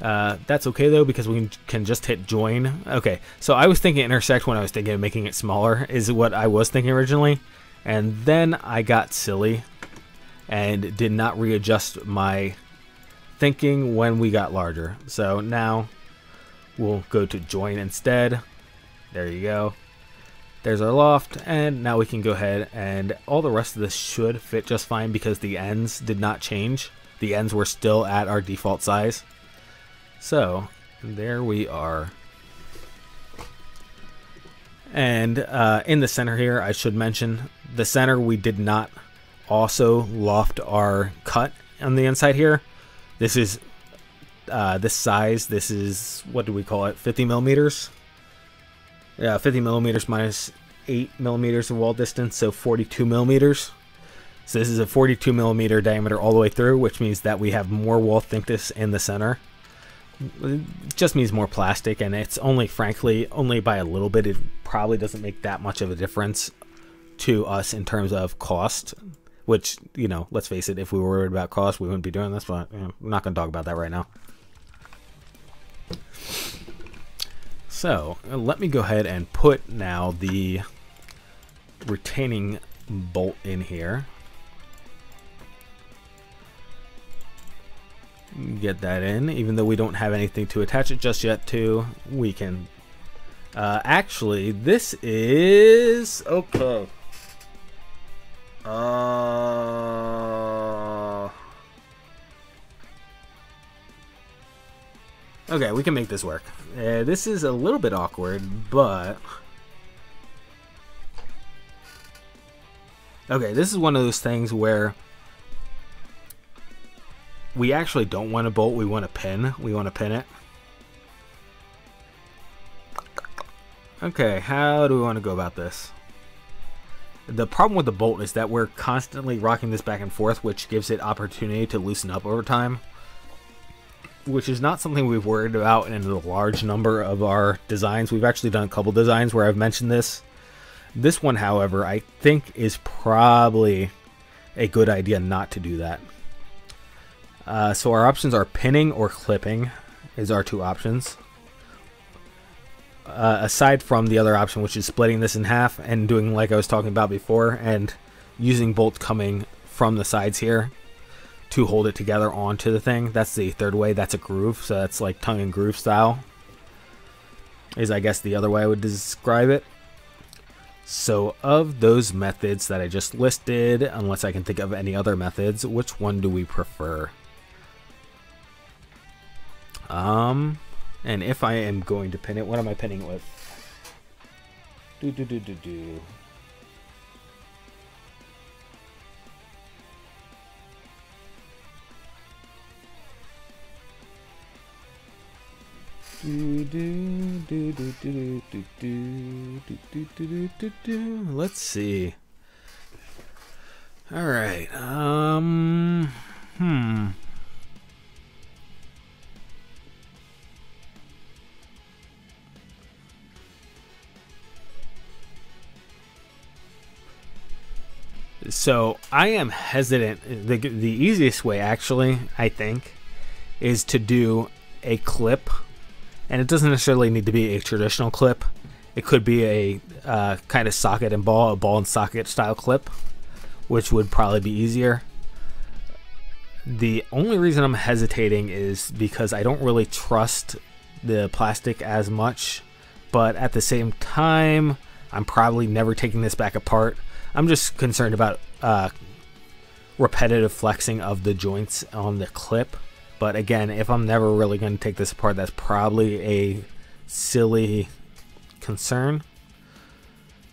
Uh, that's okay though because we can just hit join. Okay, so I was thinking intersect when I was thinking of making it smaller is what I was thinking originally, and then I got silly and did not readjust my thinking when we got larger. So now we'll go to join instead. There you go. There's our loft, and now we can go ahead and all the rest of this should fit just fine because the ends did not change. The ends were still at our default size. So, there we are. And uh, in the center here, I should mention, the center we did not also loft our cut on the inside here. This is uh, this size. This is, what do we call it, 50 millimeters? Yeah, 50 millimeters minus 8 millimeters of wall distance, so 42 millimeters. So this is a 42 millimeter diameter all the way through, which means that we have more wall thickness in the center. It just means more plastic and it's only frankly only by a little bit. It probably doesn't make that much of a difference to us in terms of cost which you know let's face it if we were worried about cost we wouldn't be doing this but you know, we're not going to talk about that right now So uh, let me go ahead and put now the retaining bolt in here. Get that in, even though we don't have anything to attach it just yet to, we can... Uh, actually, this is... Okay. Uh... Okay, we can make this work. Uh, this is a little bit awkward, but... Okay, this is one of those things where we actually don't want a bolt, we want a pin. We want to pin it. Okay, how do we want to go about this? The problem with the bolt is that we're constantly rocking this back and forth, which gives it opportunity to loosen up over time. Which is not something we've worried about in a large number of our designs. We've actually done a couple designs where I've mentioned this. This one, however, I think is probably a good idea not to do that. Uh, so our options are pinning or clipping is our two options. Uh, aside from the other option, which is splitting this in half and doing like I was talking about before, and using bolts coming from the sides here to hold it together onto the thing. That's the third way. That's a groove, so that's like tongue and groove style. Is I guess the other way I would describe it. So of those methods that I just listed, unless I can think of any other methods, which one do we prefer? Um, and if I am going to pin it, what am I pinning it with? Do do do do do. Let's see. All right. Um. Hmm. So I am hesitant. The, the easiest way, actually, I think, is to do a clip. And it doesn't necessarily need to be a traditional clip. It could be a uh, kind of socket and ball, a ball and socket style clip, which would probably be easier. The only reason I'm hesitating is because I don't really trust the plastic as much. But at the same time, I'm probably never taking this back apart I'm just concerned about uh, repetitive flexing of the joints on the clip. But again, if I'm never really going to take this apart, that's probably a silly concern.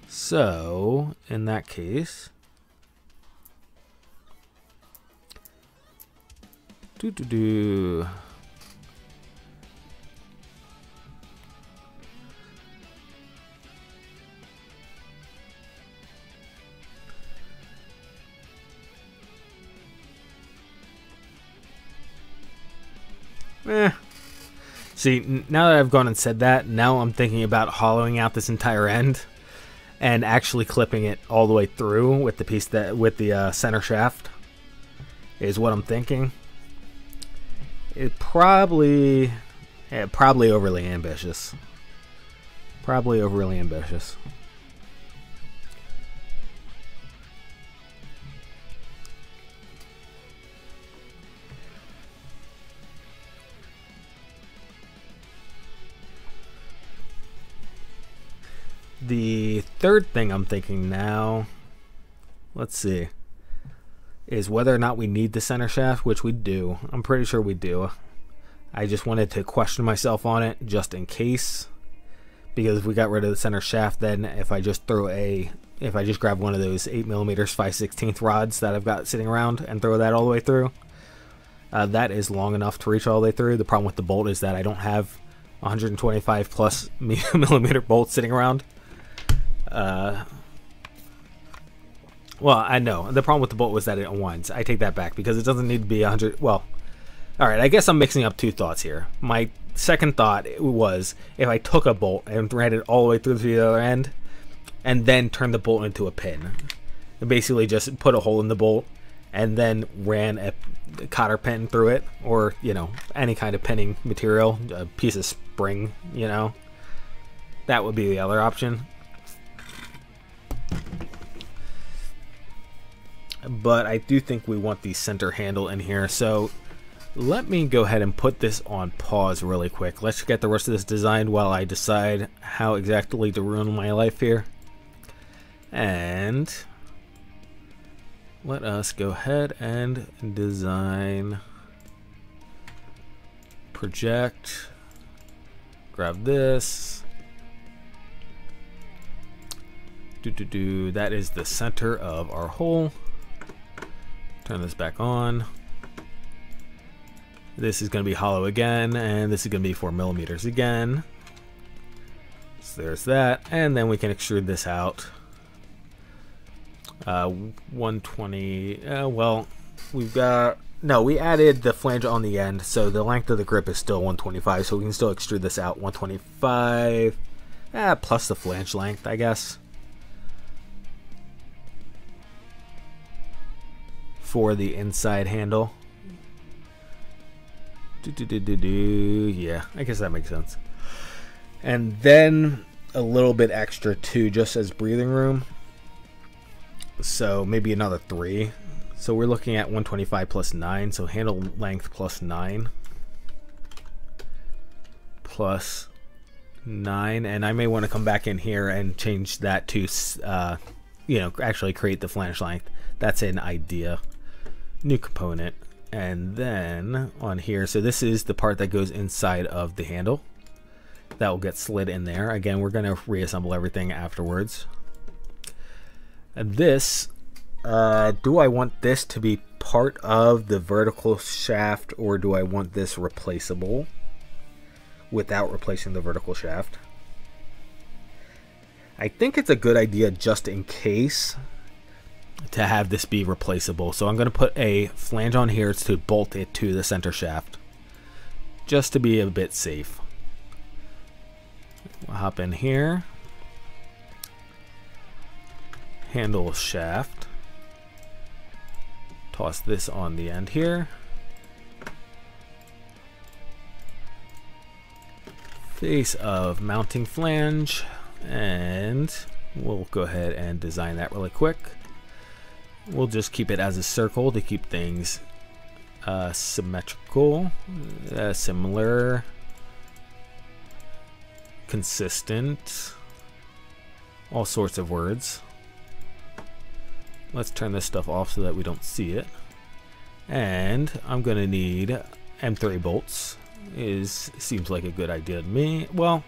So, in that case. Eh. See, now that I've gone and said that, now I'm thinking about hollowing out this entire end and actually clipping it all the way through with the piece that with the uh, center shaft is what I'm thinking. It probably, yeah, probably overly ambitious. Probably overly ambitious. The third thing I'm thinking now, let's see, is whether or not we need the center shaft, which we do. I'm pretty sure we do. I just wanted to question myself on it just in case. Because if we got rid of the center shaft, then if I just throw a, if I just grab one of those 8 millimeters 5 16th rods that I've got sitting around and throw that all the way through, uh, that is long enough to reach all the way through. The problem with the bolt is that I don't have 125 plus millimeter bolts sitting around. Uh, well, I know. The problem with the bolt was that it unwinds. I take that back because it doesn't need to be 100. Well, all right. I guess I'm mixing up two thoughts here. My second thought was if I took a bolt and ran it all the way through to the other end and then turned the bolt into a pin. And basically just put a hole in the bolt and then ran a cotter pin through it or, you know, any kind of pinning material, a piece of spring, you know, that would be the other option. But I do think we want the center handle in here. So let me go ahead and put this on pause really quick. Let's get the rest of this designed while I decide how exactly to ruin my life here. And let us go ahead and design project grab this do do do that is the center of our hole turn this back on this is going to be hollow again and this is going to be 4 millimeters again so there's that and then we can extrude this out uh, 120. Uh, well, we've got no. We added the flange on the end, so the length of the grip is still 125. So we can still extrude this out 125. Ah, plus the flange length, I guess. For the inside handle. Do, do, do. Yeah, I guess that makes sense. And then a little bit extra too, just as breathing room so maybe another 3. So we're looking at 125 plus 9, so handle length plus 9. Plus 9, and I may want to come back in here and change that to, uh, you know, actually create the flange length. That's an idea. New component. And then on here, so this is the part that goes inside of the handle. That will get slid in there. Again, we're going to reassemble everything afterwards. And this, uh, do I want this to be part of the vertical shaft or do I want this replaceable without replacing the vertical shaft? I think it's a good idea just in case to have this be replaceable. So I'm going to put a flange on here to bolt it to the center shaft just to be a bit safe. We'll hop in here handle shaft. Toss this on the end here. Face of mounting flange and we'll go ahead and design that really quick. We'll just keep it as a circle to keep things uh, symmetrical, uh, similar, consistent, all sorts of words. Let's turn this stuff off so that we don't see it. And I'm to need M3 bolts. Is Seems like a good idea to me. Well,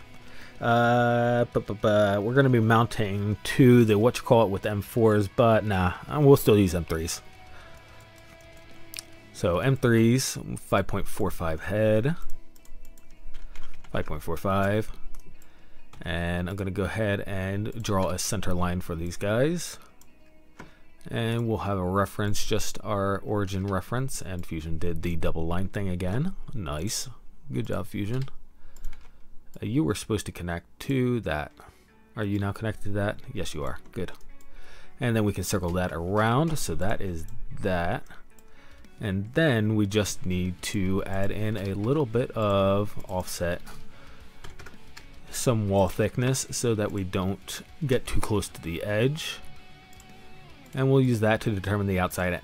uh, we're going to be mounting to the what you call it with M4s, but nah, we'll still use M3s. So M3s, 5.45 head, 5.45, and I'm going to go ahead and draw a center line for these guys. And we'll have a reference just our origin reference and fusion did the double line thing again. Nice. Good job fusion. uh, you were supposed to connect to that. Are you now connected to that? Yes you are. Good. And then we can circle that around. So that is that. And then we just need to add in a little bit of offset some wall thickness so that we don't get too close to the edge. And we'll use that to determine the outside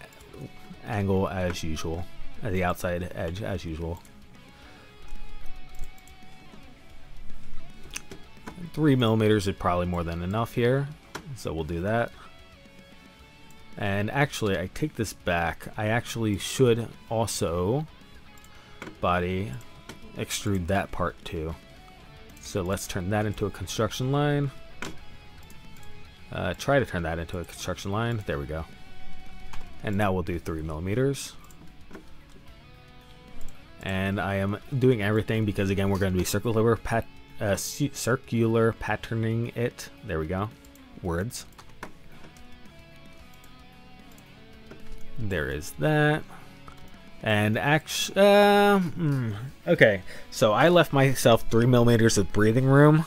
angle as usual, the outside edge as usual. Three millimeters is probably more than enough here, so we'll do that. And actually, I take this back. I actually should also body extrude that part too. So let's turn that into a construction line. Uh, try to turn that into a construction line. There we go. And now we'll do three millimeters. And I am doing everything because again we're going to be circular pat uh, circular patterning it. There we go. Words. There is that. And actually, uh, mm, okay. So I left myself three millimeters of breathing room,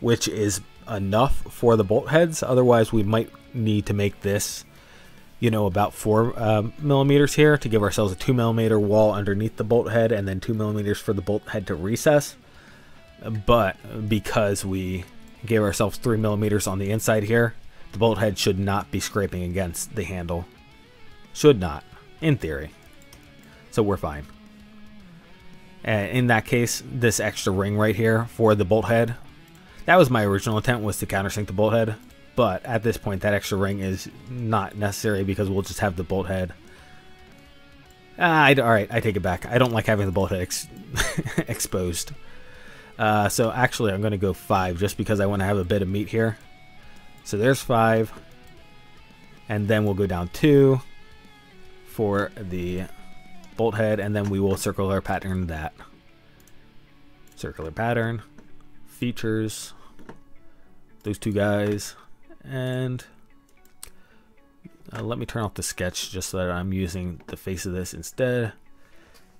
which is enough for the bolt heads. Otherwise, we might need to make this, you know, about four uh, millimeters here to give ourselves a two millimeter wall underneath the bolt head and then two millimeters for the bolt head to recess. But because we Gave ourselves 3 millimeters on the inside here. The bolt head should not be scraping against the handle. Should not, in theory. So we're fine. And in that case, this extra ring right here for the bolt head, that was my original intent was to countersink the bolt head. But at this point, that extra ring is not necessary because we'll just have the bolt head. Ah, all right, I take it back. I don't like having the bolt head ex exposed. Uh, so actually, I'm going to go five just because I want to have a bit of meat here. So there's five. And then we'll go down two for the bolt head, and then we will circular pattern that. Circular pattern, features, those two guys, and uh, let me turn off the sketch just so that I'm using the face of this instead.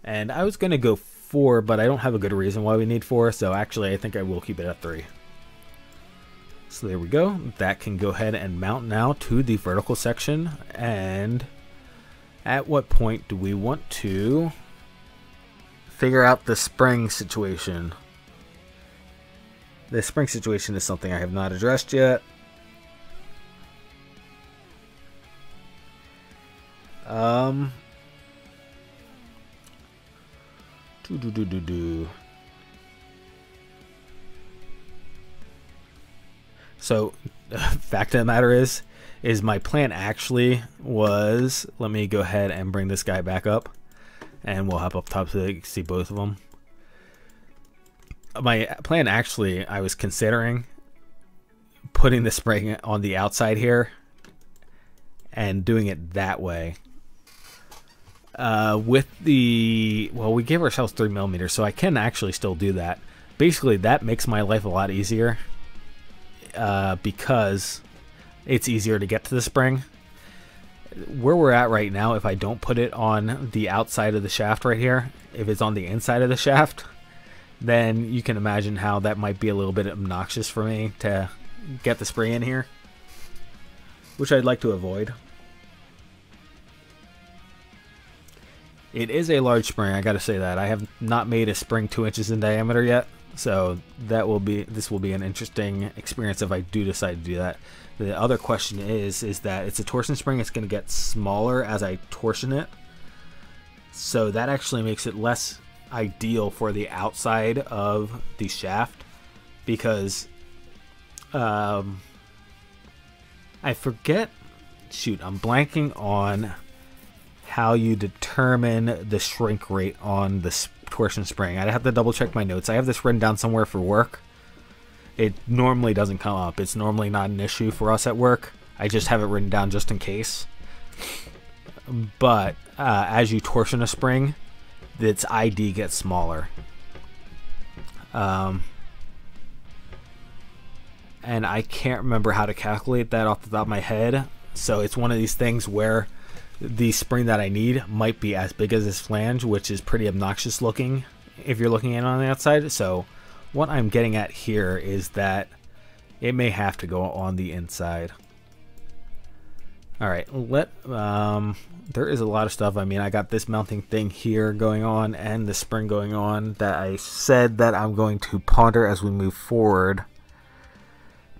And I was going to go four, but I don't have a good reason why we need four, so actually I think I will keep it at three. So there we go. That can go ahead and mount now to the vertical section. And at what point do we want to figure out the spring situation? The spring situation is something I have not addressed yet. Um. Do do do do do. So, the fact of the matter is, is my plan actually was. Let me go ahead and bring this guy back up, and we'll hop up top so you can see both of them. My plan actually, I was considering putting the spring on the outside here and doing it that way uh, with the well, we gave ourselves three millimeters, so I can actually still do that. Basically, that makes my life a lot easier uh, because it's easier to get to the spring. Where we're at right now, if I don't put it on the outside of the shaft right here, if it's on the inside of the shaft, then you can imagine how that might be a little bit obnoxious for me to get the spring in here, which I'd like to avoid. It is a large spring, I gotta say that. I have not made a spring two inches in diameter yet, so that will be this will be an interesting experience if I do decide to do that. The other question is is that it's a torsion spring, it's gonna get smaller as I torsion it. So that actually makes it less ideal for the outside of the shaft because um I forget shoot, I'm blanking on how you determine the shrink rate on the torsion spring. I'd have to double check my notes. I have this written down somewhere for work. It normally doesn't come up. It's normally not an issue for us at work. I just have it written down just in case. But uh, as you torsion a spring, its ID gets smaller. Um, and I can't remember how to calculate that off the top of my head. So it's one of these things where the spring that I need might be as big as this flange, which is pretty obnoxious looking if you're looking at it on the outside. So what I'm getting at here is that it may have to go on the inside. All right, let um, there is a lot of stuff. I mean, I got this mounting thing here going on and the spring going on that I said that I'm going to ponder as we move forward.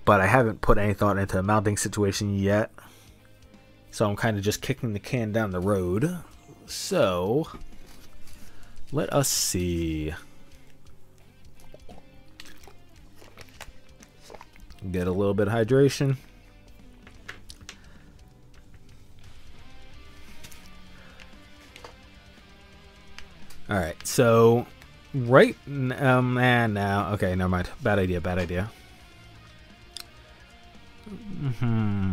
But I haven't put any thought into a mounting situation yet. So I'm kind of just kicking the can down the road. So, let us see. Get a little bit of hydration. All right, so right um and now okay, never mind. Bad idea, bad idea. Hmm.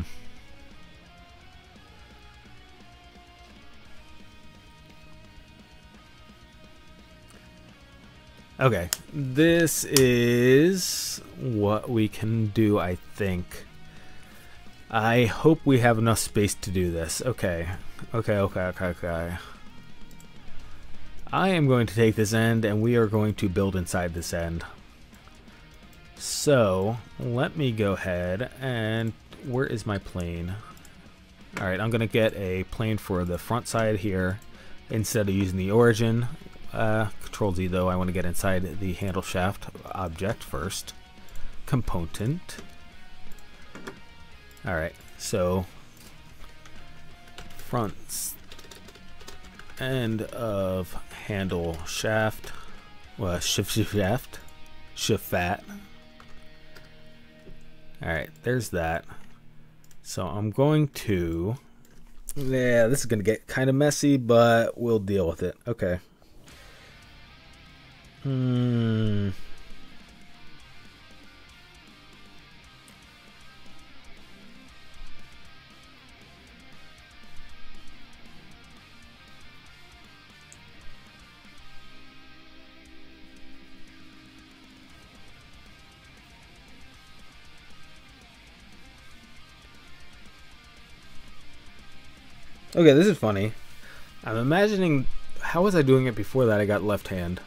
Okay, this is what we can do, I think. I hope we have enough space to do this. Okay, okay, okay, okay, okay. I am going to take this end and we are going to build inside this end. So, let me go ahead and where is my plane? Alright, I'm going to get a plane for the front side here instead of using the origin. Uh, Control Z though, I want to get inside the handle shaft object first. component. All right, so front end of handle shaft, well, shift shaft, shift fat. All right, there's that. So I'm going to, yeah, this is going to get kind of messy, but we'll deal with it. Okay. Hmm. Okay, this is funny. I'm imagining how was I doing it before that I got left hand?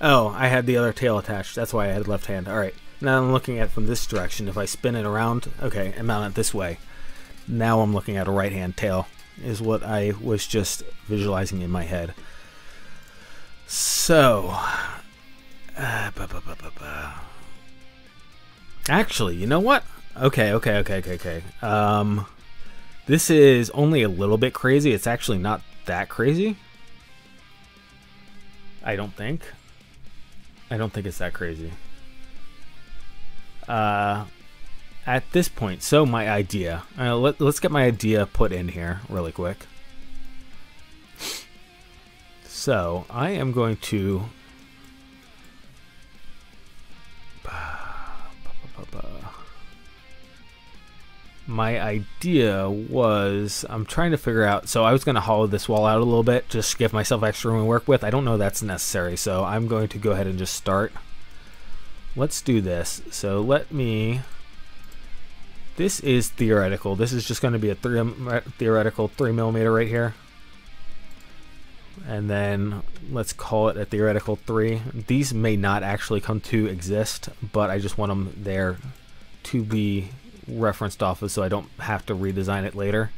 Oh, I had the other tail attached. That's why I had left hand. Alright. Now I'm looking at from this direction. If I spin it around, okay, and mount it this way. Now I'm looking at a right hand tail, is what I was just visualizing in my head. So, uh, Actually, you know what? Okay, okay, okay, okay, okay. Um, this is only a little bit crazy. It's actually not that crazy. I don't think. I don't think it's that crazy. Uh, at this point, so my idea. Uh, let, let's get my idea put in here really quick. So I am going to my idea was I'm trying to figure out so I was going to hollow this wall out a little bit just give myself extra room to work with. I don't know that's necessary so I'm going to go ahead and just start. Let's do this. So let me this is theoretical. This is just going to be a three, um, uh, theoretical three millimeter right here. And then let's call it a theoretical three. These may not actually come to exist but I just want them there to be referenced off of so I don't have to redesign it later.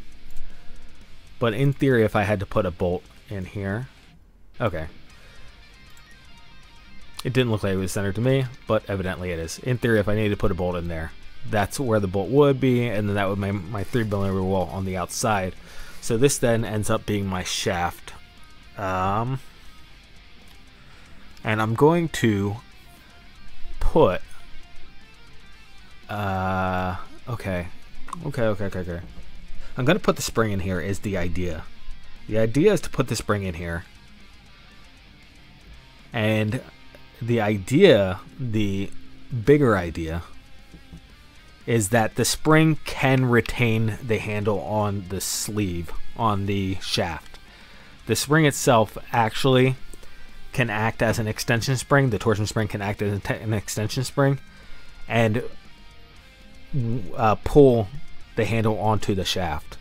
But in theory, if I had to put a bolt in here, okay. It didn't look like it was centered to me, but evidently it is. In theory, if I needed to put a bolt in there, that's where the bolt would be, and then that would make my 3 millimeter wall on the outside. So this then ends up being my shaft. Um, and I'm going to put uh, Okay. Okay, okay, okay, okay. I'm going to put the spring in here is the idea. The idea is to put the spring in here. And the idea, the bigger idea, is that the spring can retain the handle on the sleeve, on the shaft. The spring itself actually can act as an extension spring. The torsion spring can act as an extension spring. And uh, pull the handle onto the shaft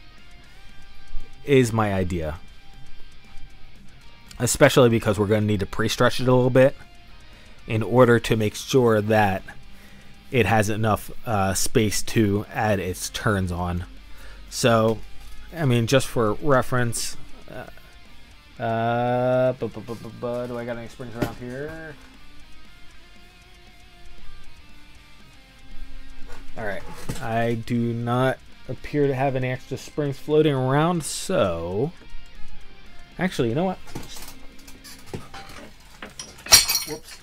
is my idea. Especially because we're going to need to pre-stretch it a little bit in order to make sure that it has enough uh, space to add its turns on. So I mean just for reference uh, uh, do I got any springs around here Alright, I do not appear to have any extra springs floating around, so... Actually, you know what? Whoops.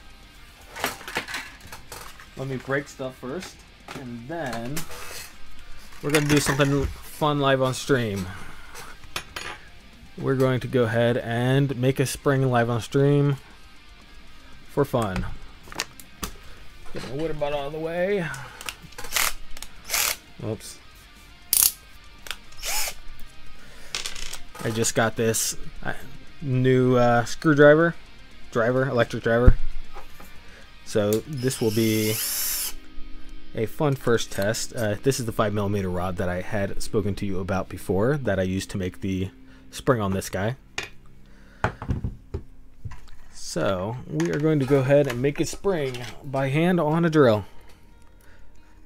Let me break stuff first, and then we're going to do something fun live on stream. We're going to go ahead and make a spring live on stream for fun. Get my water bottle out of the way. Oops. I just got this uh, new uh, screwdriver, driver, electric driver. So this will be a fun first test. Uh, this is the 5 millimeter rod that I had spoken to you about before that I used to make the spring on this guy. So we are going to go ahead and make a spring by hand on a drill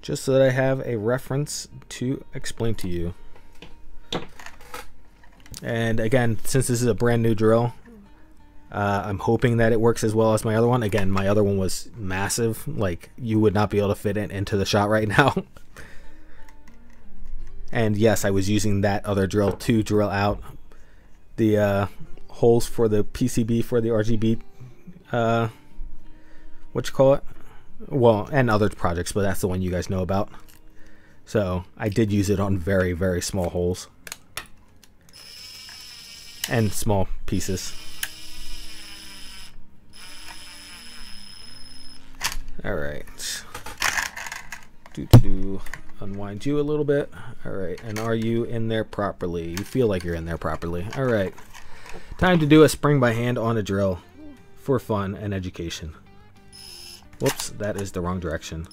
just so that I have a reference to explain to you. And again, since this is a brand new drill, Uh, I'm hoping that it works as well as my other one. Again, my other one was massive. Like, you would not be able to fit it into the shot right now. and yes, I was using that other drill to drill out the uh, holes for the PCB for the RGB. Uh, what you call it? Well, and other projects, but that's the one you guys know about. So I did use it on very, very small holes and small pieces. All right. Do to unwind you a little bit. All right. And are you in there properly? You feel like you're in there properly. All right. Time to do a spring by hand on a drill for fun and education. Whoops, that is the wrong direction.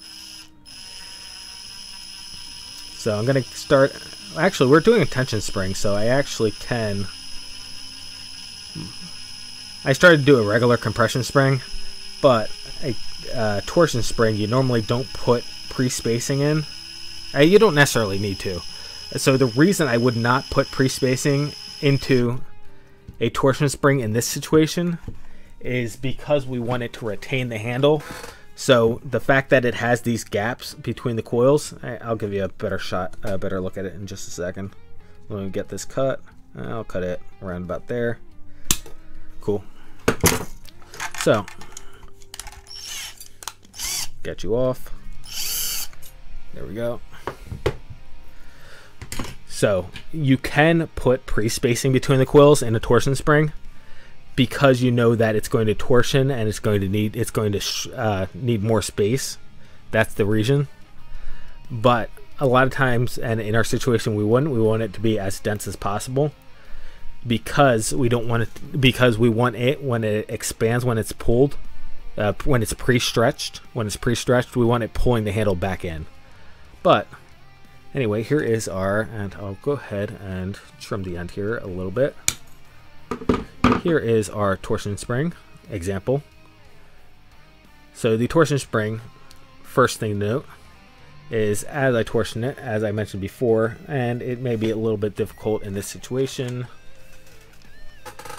So I'm going to start... Actually, we're doing a tension spring, so I actually can... I started to do a regular compression spring, but a uh, torsion spring, you normally don't put pre-spacing in. Uh, you don't necessarily need to. So the reason I would not put pre-spacing into a torsion spring in this situation is because we want it to retain the handle. So the fact that it has these gaps between the coils, I'll give you a better shot, a better look at it in just a second. Let me get this cut. I'll cut it around about there. Cool. So Get you off. There we go. So you can put pre-spacing between the coils in a torsion spring because you know that it's going to torsion and it's going to need it's going to uh, need more space. That's the reason. But a lot of times, and in our situation, we wouldn't. We want it to be as dense as possible because we don't want it because we want it when it expands when it's pulled uh, when it's pre-stretched. When it's pre-stretched, we want it pulling the handle back in. But anyway, here is our, and I'll go ahead and trim the end here a little bit. Here is our torsion spring example. So the torsion spring, first thing to note, is as I torsion it, as I mentioned before, and it may be a little bit difficult in this situation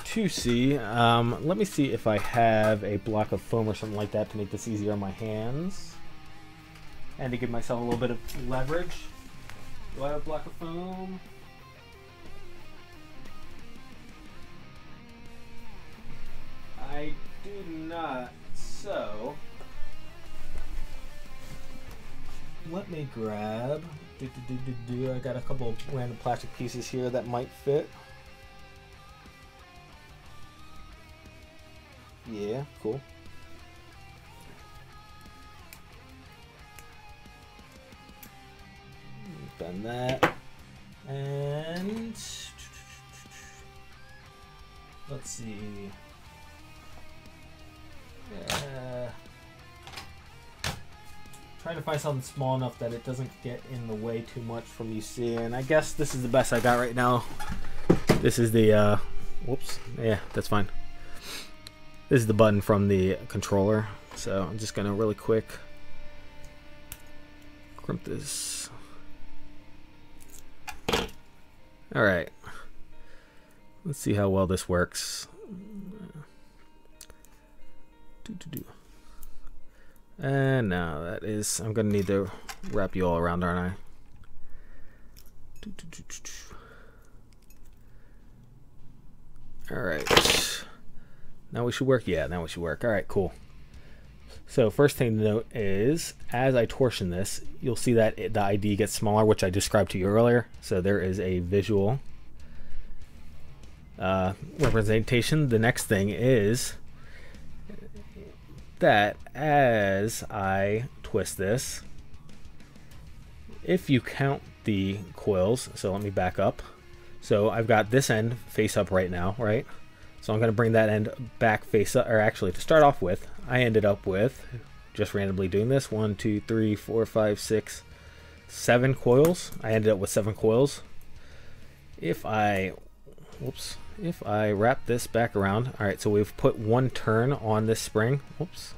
to see. Um, let me see if I have a block of foam or something like that to make this easier on my hands. And to give myself a little bit of leverage. Do I have a block of foam? I do not. So, let me grab. Do, do, do, I got a couple random plastic pieces here that might fit. Yeah, cool. Done that. And let's see. Uh, trying to find something small enough that it doesn't get in the way too much from you seeing. I guess this is the best I got right now. This is the, uh, whoops, yeah, that's fine. This is the button from the controller. So I'm just gonna really quick crimp this. All right. Let's see how well this works. And now that is, I'm gonna need to wrap you all around, aren't I? All right. Now we should work. Yeah, now we should work. All right, cool. So first thing to note is, as I torsion this, you'll see that it, the ID gets smaller, which I described to you earlier. So there is a visual uh, representation. The next thing is that as I twist this, if you count the coils, so let me back up. So I've got this end face up right now, right? So I'm going to bring that end back face up, or actually to start off with, I ended up with, just randomly doing this, one, two, three, four, five, six, seven coils. I ended up with seven coils. If I, whoops, if I wrap this back around, all right, so we've put one turn on this spring, whoops,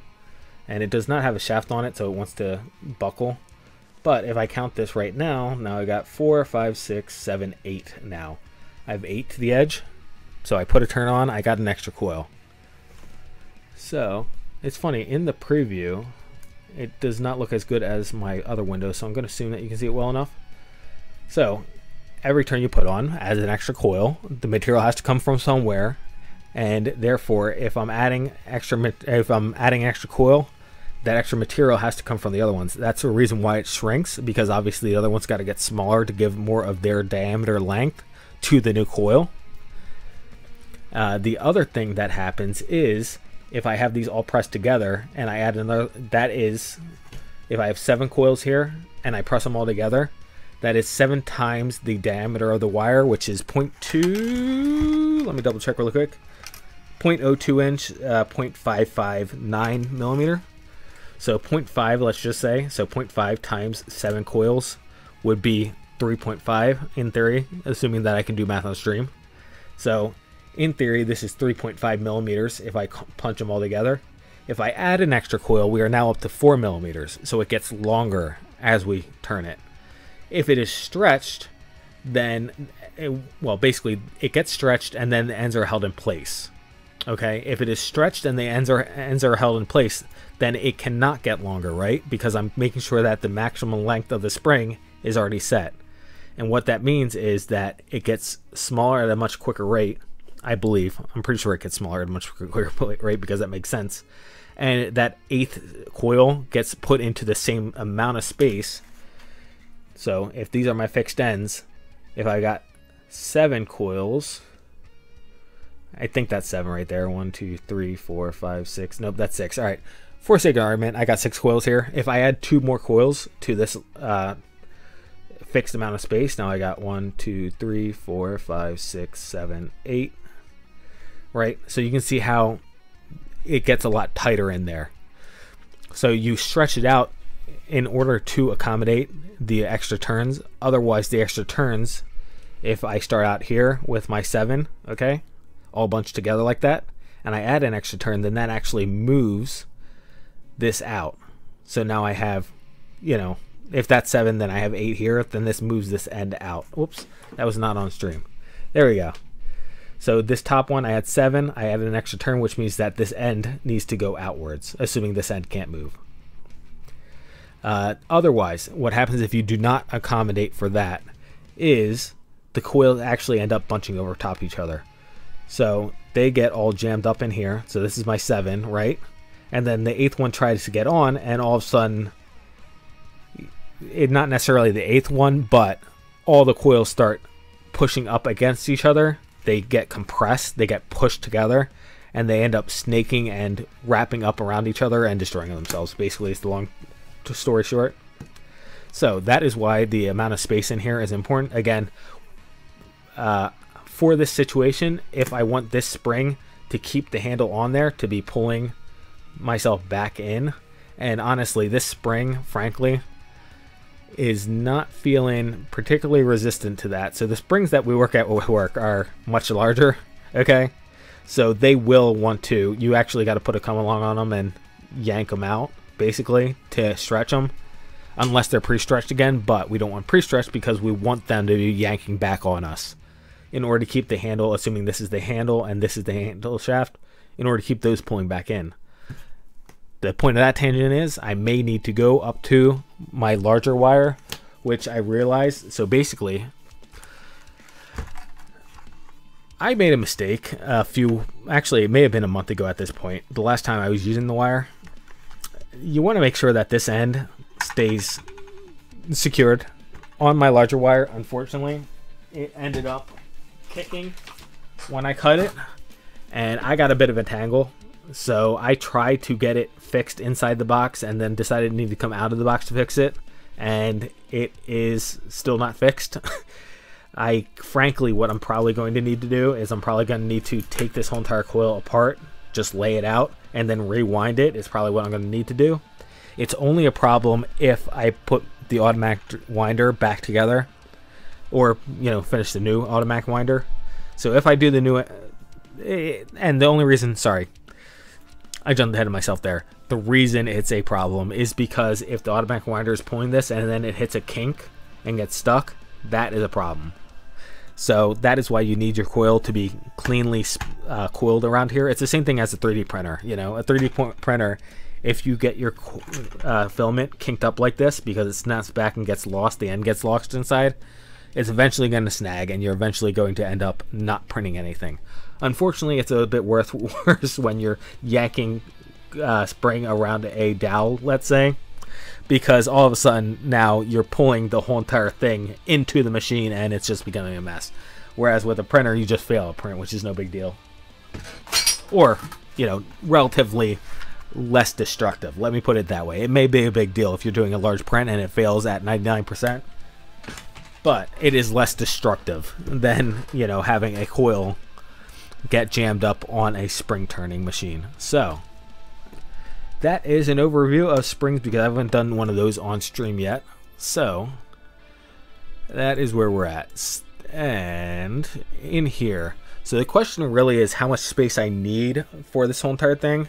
and it does not have a shaft on it, so it wants to buckle. But if I count this right now, now I got four, five, six, seven, eight now. I have eight to the edge, so I put a turn on, I got an extra coil. So, it's funny, in the preview, it does not look as good as my other window, so I'm going to assume that you can see it well enough. So, every turn you put on as an extra coil, the material has to come from somewhere, and therefore, if I'm adding extra, if I'm adding extra coil, that extra material has to come from the other ones. That's the reason why it shrinks, because obviously the other ones got to get smaller to give more of their diameter length to the new coil. Uh, the other thing that happens is if I have these all pressed together and I add another, that is, if I have seven coils here and I press them all together, that is seven times the diameter of the wire, which is 0.2, let me double check really quick, 0.02 inch, uh, 0.559 millimeter. So 0.5, let's just say, so 0.5 times seven coils would be 3.5 in theory, assuming that I can do math on stream. So in theory, this is 3.5 millimeters if I punch them all together. If I add an extra coil, we are now up to 4 millimeters, so it gets longer as we turn it. If it is stretched, then, it, well, basically, it gets stretched and then the ends are held in place. Okay, if it is stretched and the ends are ends are held in place, then it cannot get longer, right? Because I'm making sure that the maximum length of the spring is already set. And what that means is that it gets smaller at a much quicker rate I believe. I'm pretty sure it gets smaller at a much quicker rate because that makes sense. And that eighth coil gets put into the same amount of space. So if these are my fixed ends, if I got seven coils, I think that's seven right there. One, two, three, four, five, six. Nope, that's six. All right. For sake of argument, I got six coils here. If I add two more coils to this uh, fixed amount of space, now I got one, two, three, four, five, six, seven, eight, right? So you can see how it gets a lot tighter in there. So you stretch it out in order to accommodate the extra turns. Otherwise, the extra turns, if I start out here with my seven, okay, all bunched together like that, and I add an extra turn, then that actually moves this out. So now I have, you know, if that's seven, then I have eight here, then this moves this end out. Whoops, that was not on stream. There we go. So this top one, I had seven. I added an extra turn, which means that this end needs to go outwards, assuming this end can't move. Uh, otherwise, what happens if you do not accommodate for that is the coils actually end up bunching over top each other. So they get all jammed up in here. So this is my seven, right? And then the eighth one tries to get on, and all of a sudden, it not necessarily the eighth one, but all the coils start pushing up against each other they get compressed, they get pushed together, and they end up snaking and wrapping up around each other and destroying themselves. Basically, it's the long story short. So that is why the amount of space in here is important. Again, uh, for this situation, if I want this spring to keep the handle on there to be pulling myself back in, and honestly, this spring, frankly, is not feeling particularly resistant to that. So the springs that we work at work are much larger, okay? So they will want to, you actually got to put a come along on them and yank them out, basically, to stretch them. Unless they're pre-stretched again, but we don't want pre-stretched because we want them to be yanking back on us. In order to keep the handle, assuming this is the handle and this is the handle shaft, in order to keep those pulling back in the point of that tangent is I may need to go up to my larger wire, which I realized. So basically, I made a mistake a few, actually, it may have been a month ago at this point. The last time I was using the wire, you want to make sure that this end stays secured on my larger wire. Unfortunately, it ended up kicking when I cut it, and I got a bit of a tangle so I tried to get it fixed inside the box and then decided it needed to come out of the box to fix it. And it is still not fixed. I frankly, what I'm probably going to need to do is I'm probably going to need to take this whole entire coil apart, just lay it out, and then rewind it. Is probably what I'm going to need to do. It's only a problem if I put the automatic winder back together, or you know, finish the new automatic winder. So if I do the new, eh, and the only reason, sorry, I jumped ahead of myself there. The reason it's a problem is because if the automatic winder is pulling this and then it hits a kink and gets stuck, that is a problem. So that is why you need your coil to be cleanly uh, coiled around here. It's the same thing as a 3D printer. You know, a 3D printer, if you get your uh, filament kinked up like this because it snaps back and gets lost, the end gets lost inside, it's eventually going to snag and you're eventually going to end up not printing anything. Unfortunately, it's a bit worse when you're yanking uh, spring around a dowel, let's say, because all of a sudden now you're pulling the whole entire thing into the machine and it's just becoming a mess. Whereas with a printer, you just fail a print, which is no big deal. Or, you know, relatively less destructive. Let me put it that way. It may be a big deal if you're doing a large print and it fails at 99%, but it is less destructive than, you know, having a coil get jammed up on a spring turning machine. So, that is an overview of springs because I haven't done one of those on stream yet. So, that is where we're at. And in here, so the question really is how much space I need for this whole entire thing.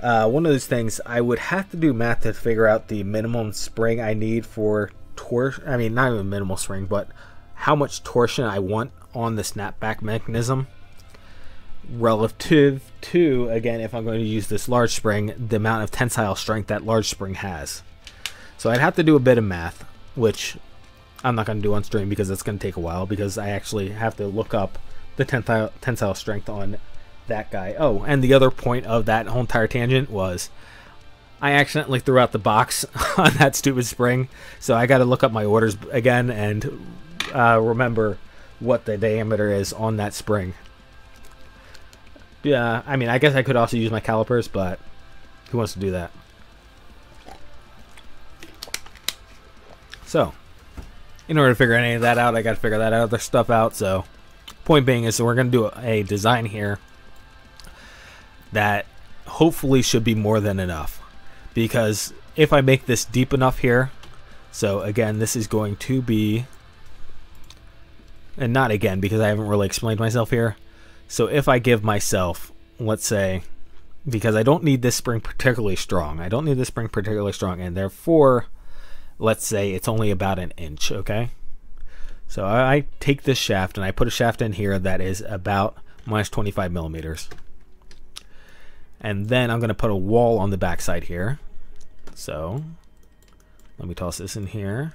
Uh, one of those things, I would have to do math to figure out the minimum spring I need for torsion. I mean, not even minimal spring, but how much torsion I want on the snapback mechanism relative to, again, if I'm going to use this large spring, the amount of tensile strength that large spring has. So I'd have to do a bit of math, which I'm not going to do on stream because it's going to take a while because I actually have to look up the tensile, tensile strength on that guy. Oh, and the other point of that whole entire tangent was I accidentally threw out the box on that stupid spring, so I got to look up my orders again and uh, remember what the diameter is on that spring. Yeah, I mean, I guess I could also use my calipers, but who wants to do that? So, in order to figure any of that out, I got to figure that other stuff out. So, point being is, we're going to do a design here that hopefully should be more than enough. Because if I make this deep enough here, so again, this is going to be, and not again because I haven't really explained myself here. So if I give myself, let's say, because I don't need this spring particularly strong, I don't need this spring particularly strong, and therefore, let's say it's only about an inch, okay? So I take this shaft and I put a shaft in here that is about minus 25 millimeters. And then I'm going to put a wall on the backside here. So let me toss this in here.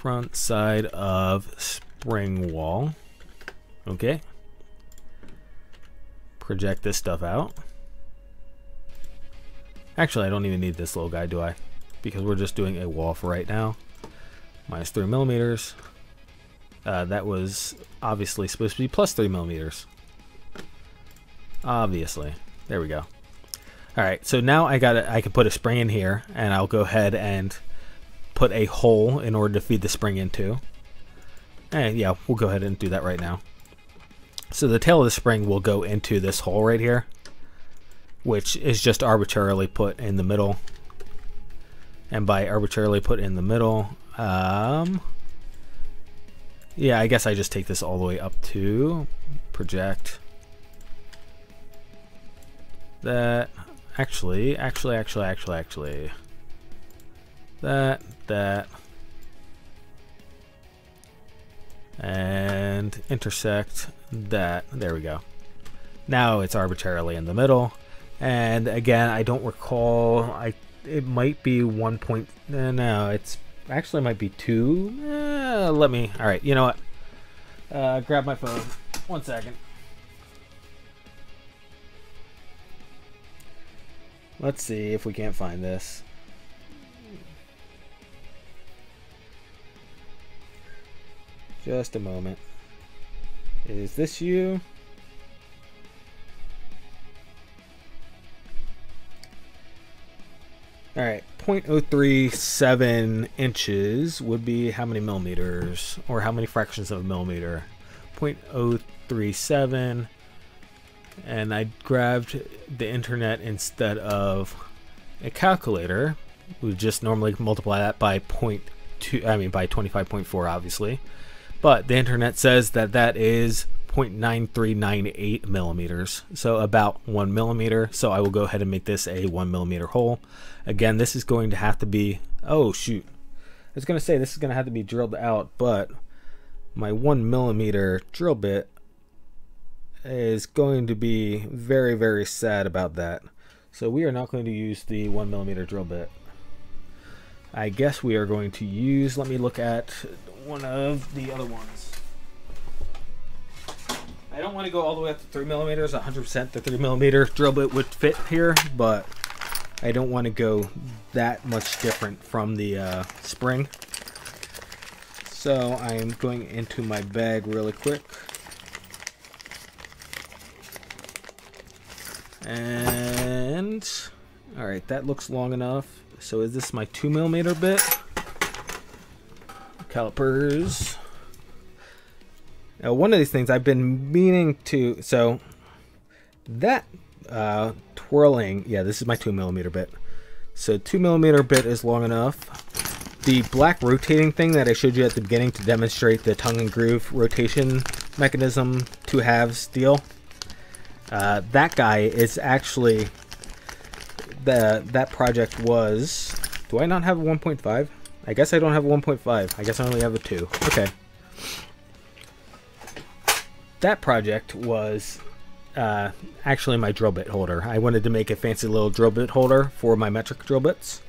Front side of spring wall. Okay. Project this stuff out. Actually, I don't even need this little guy, do I? Because we're just doing a wall for right now. Minus 3 millimeters. Uh, that was obviously supposed to be plus 3 millimeters. Obviously. There we go. Alright, so now I got I can put a spring in here, and I'll go ahead and put a hole in order to feed the spring into. And yeah, we'll go ahead and do that right now. So the tail of the spring will go into this hole right here, which is just arbitrarily put in the middle. And by arbitrarily put in the middle, um, yeah, I guess I just take this all the way up to project that. Actually, actually, actually, actually, actually, that, that, and intersect that. There we go. Now it's arbitrarily in the middle. And again, I don't recall. I it might be one point. Eh, no, it's actually might be two. Eh, let me. All right. You know what? Uh, grab my phone. One second. Let's see if we can't find this. Just a moment. Is this you? Alright, 0.037 inches would be how many millimeters? Or how many fractions of a millimeter? 0.037 and I grabbed the internet instead of a calculator. We just normally multiply that by 0.2, I mean by 25.4 obviously. But the internet says that that is 0.9398 millimeters, so about one millimeter. So I will go ahead and make this a one millimeter hole. Again, this is going to have to be, oh shoot. I was going to say this is going to have to be drilled out, but my one millimeter drill bit is going to be very, very sad about that. So we are not going to use the one millimeter drill bit. I guess we are going to use, let me look at one of the other ones. I don't want to go all the way up to 3 millimeters. 100% the 3 millimeter drill bit would fit here, but I don't want to go that much different from the uh, spring. So I am going into my bag really quick. And, alright, that looks long enough. So is this my 2 millimeter bit? Calipers. Now, one of these things I've been meaning to, so that uh, twirling, yeah, this is my 2 millimeter bit. So 2 millimeter bit is long enough. The black rotating thing that I showed you at the beginning to demonstrate the tongue and groove rotation mechanism two halves deal. Uh, that guy is actually the that project was. Do I not have a 1.5? I guess I don't have a 1.5. I guess I only have a 2. Okay. That project was uh, actually my drill bit holder. I wanted to make a fancy little drill bit holder for my metric drill bits.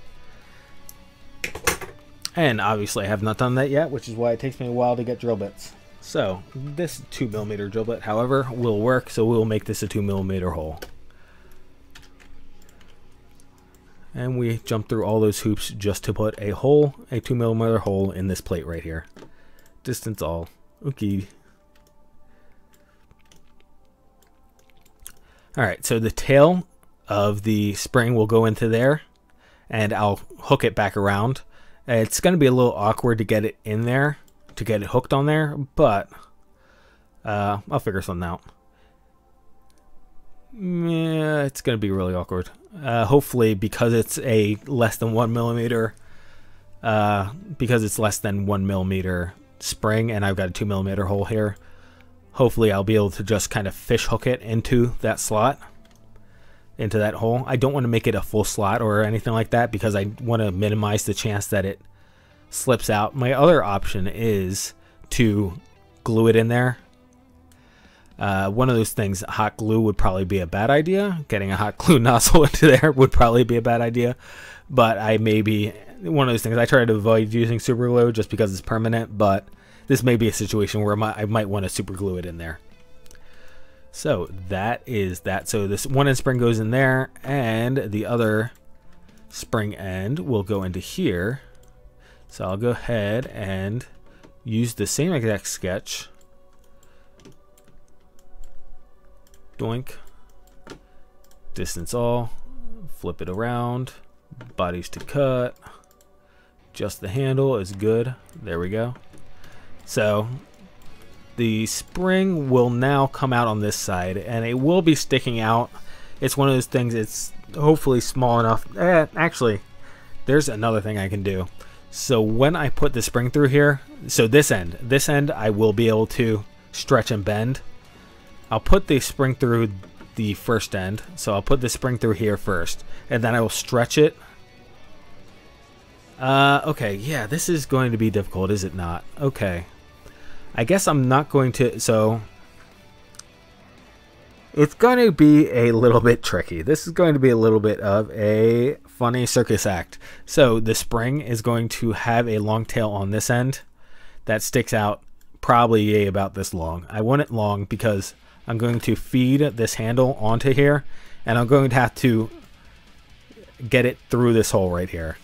And obviously I have not done that yet, which is why it takes me a while to get drill bits. So this 2 millimeter drill bit, however, will work, so we'll make this a 2 millimeter hole. And we jump through all those hoops just to put a hole, a 2 millimeter hole in this plate right here. Distance all. Okay. Alright, so the tail of the spring will go into there, and I'll hook it back around. It's going to be a little awkward to get it in there, to get it hooked on there, but uh, I'll figure something out. Yeah, it's going to be really awkward. Uh, hopefully, because it's a less than one millimeter, uh, because it's less than one millimeter spring, and I've got a two millimeter hole here. Hopefully, I'll be able to just kind of fish hook it into that slot, into that hole. I don't want to make it a full slot or anything like that because I want to minimize the chance that it slips out. My other option is to glue it in there. Uh, one of those things, hot glue would probably be a bad idea. Getting a hot glue nozzle into there would probably be a bad idea. But I may be one of those things. I try to avoid using super glue just because it's permanent. But this may be a situation where I might want to super glue it in there. So that is that. So this one end spring goes in there, and the other spring end will go into here. So I'll go ahead and use the same exact sketch. Doink. Distance all. Flip it around. Bodies to cut. Just the handle is good. There we go. So the spring will now come out on this side and it will be sticking out. It's one of those things, it's hopefully small enough. Eh, actually, there's another thing I can do. So when I put the spring through here, so this end, this end I will be able to stretch and bend. I'll put the spring through the first end. So I'll put the spring through here first, and then I will stretch it. Uh, okay, yeah, this is going to be difficult, is it not? Okay. I guess I'm not going to, so it's going to be a little bit tricky. This is going to be a little bit of a funny circus act. So the spring is going to have a long tail on this end that sticks out probably about this long. I want it long because I'm going to feed this handle onto here and I'm going to have to get it through this hole right here.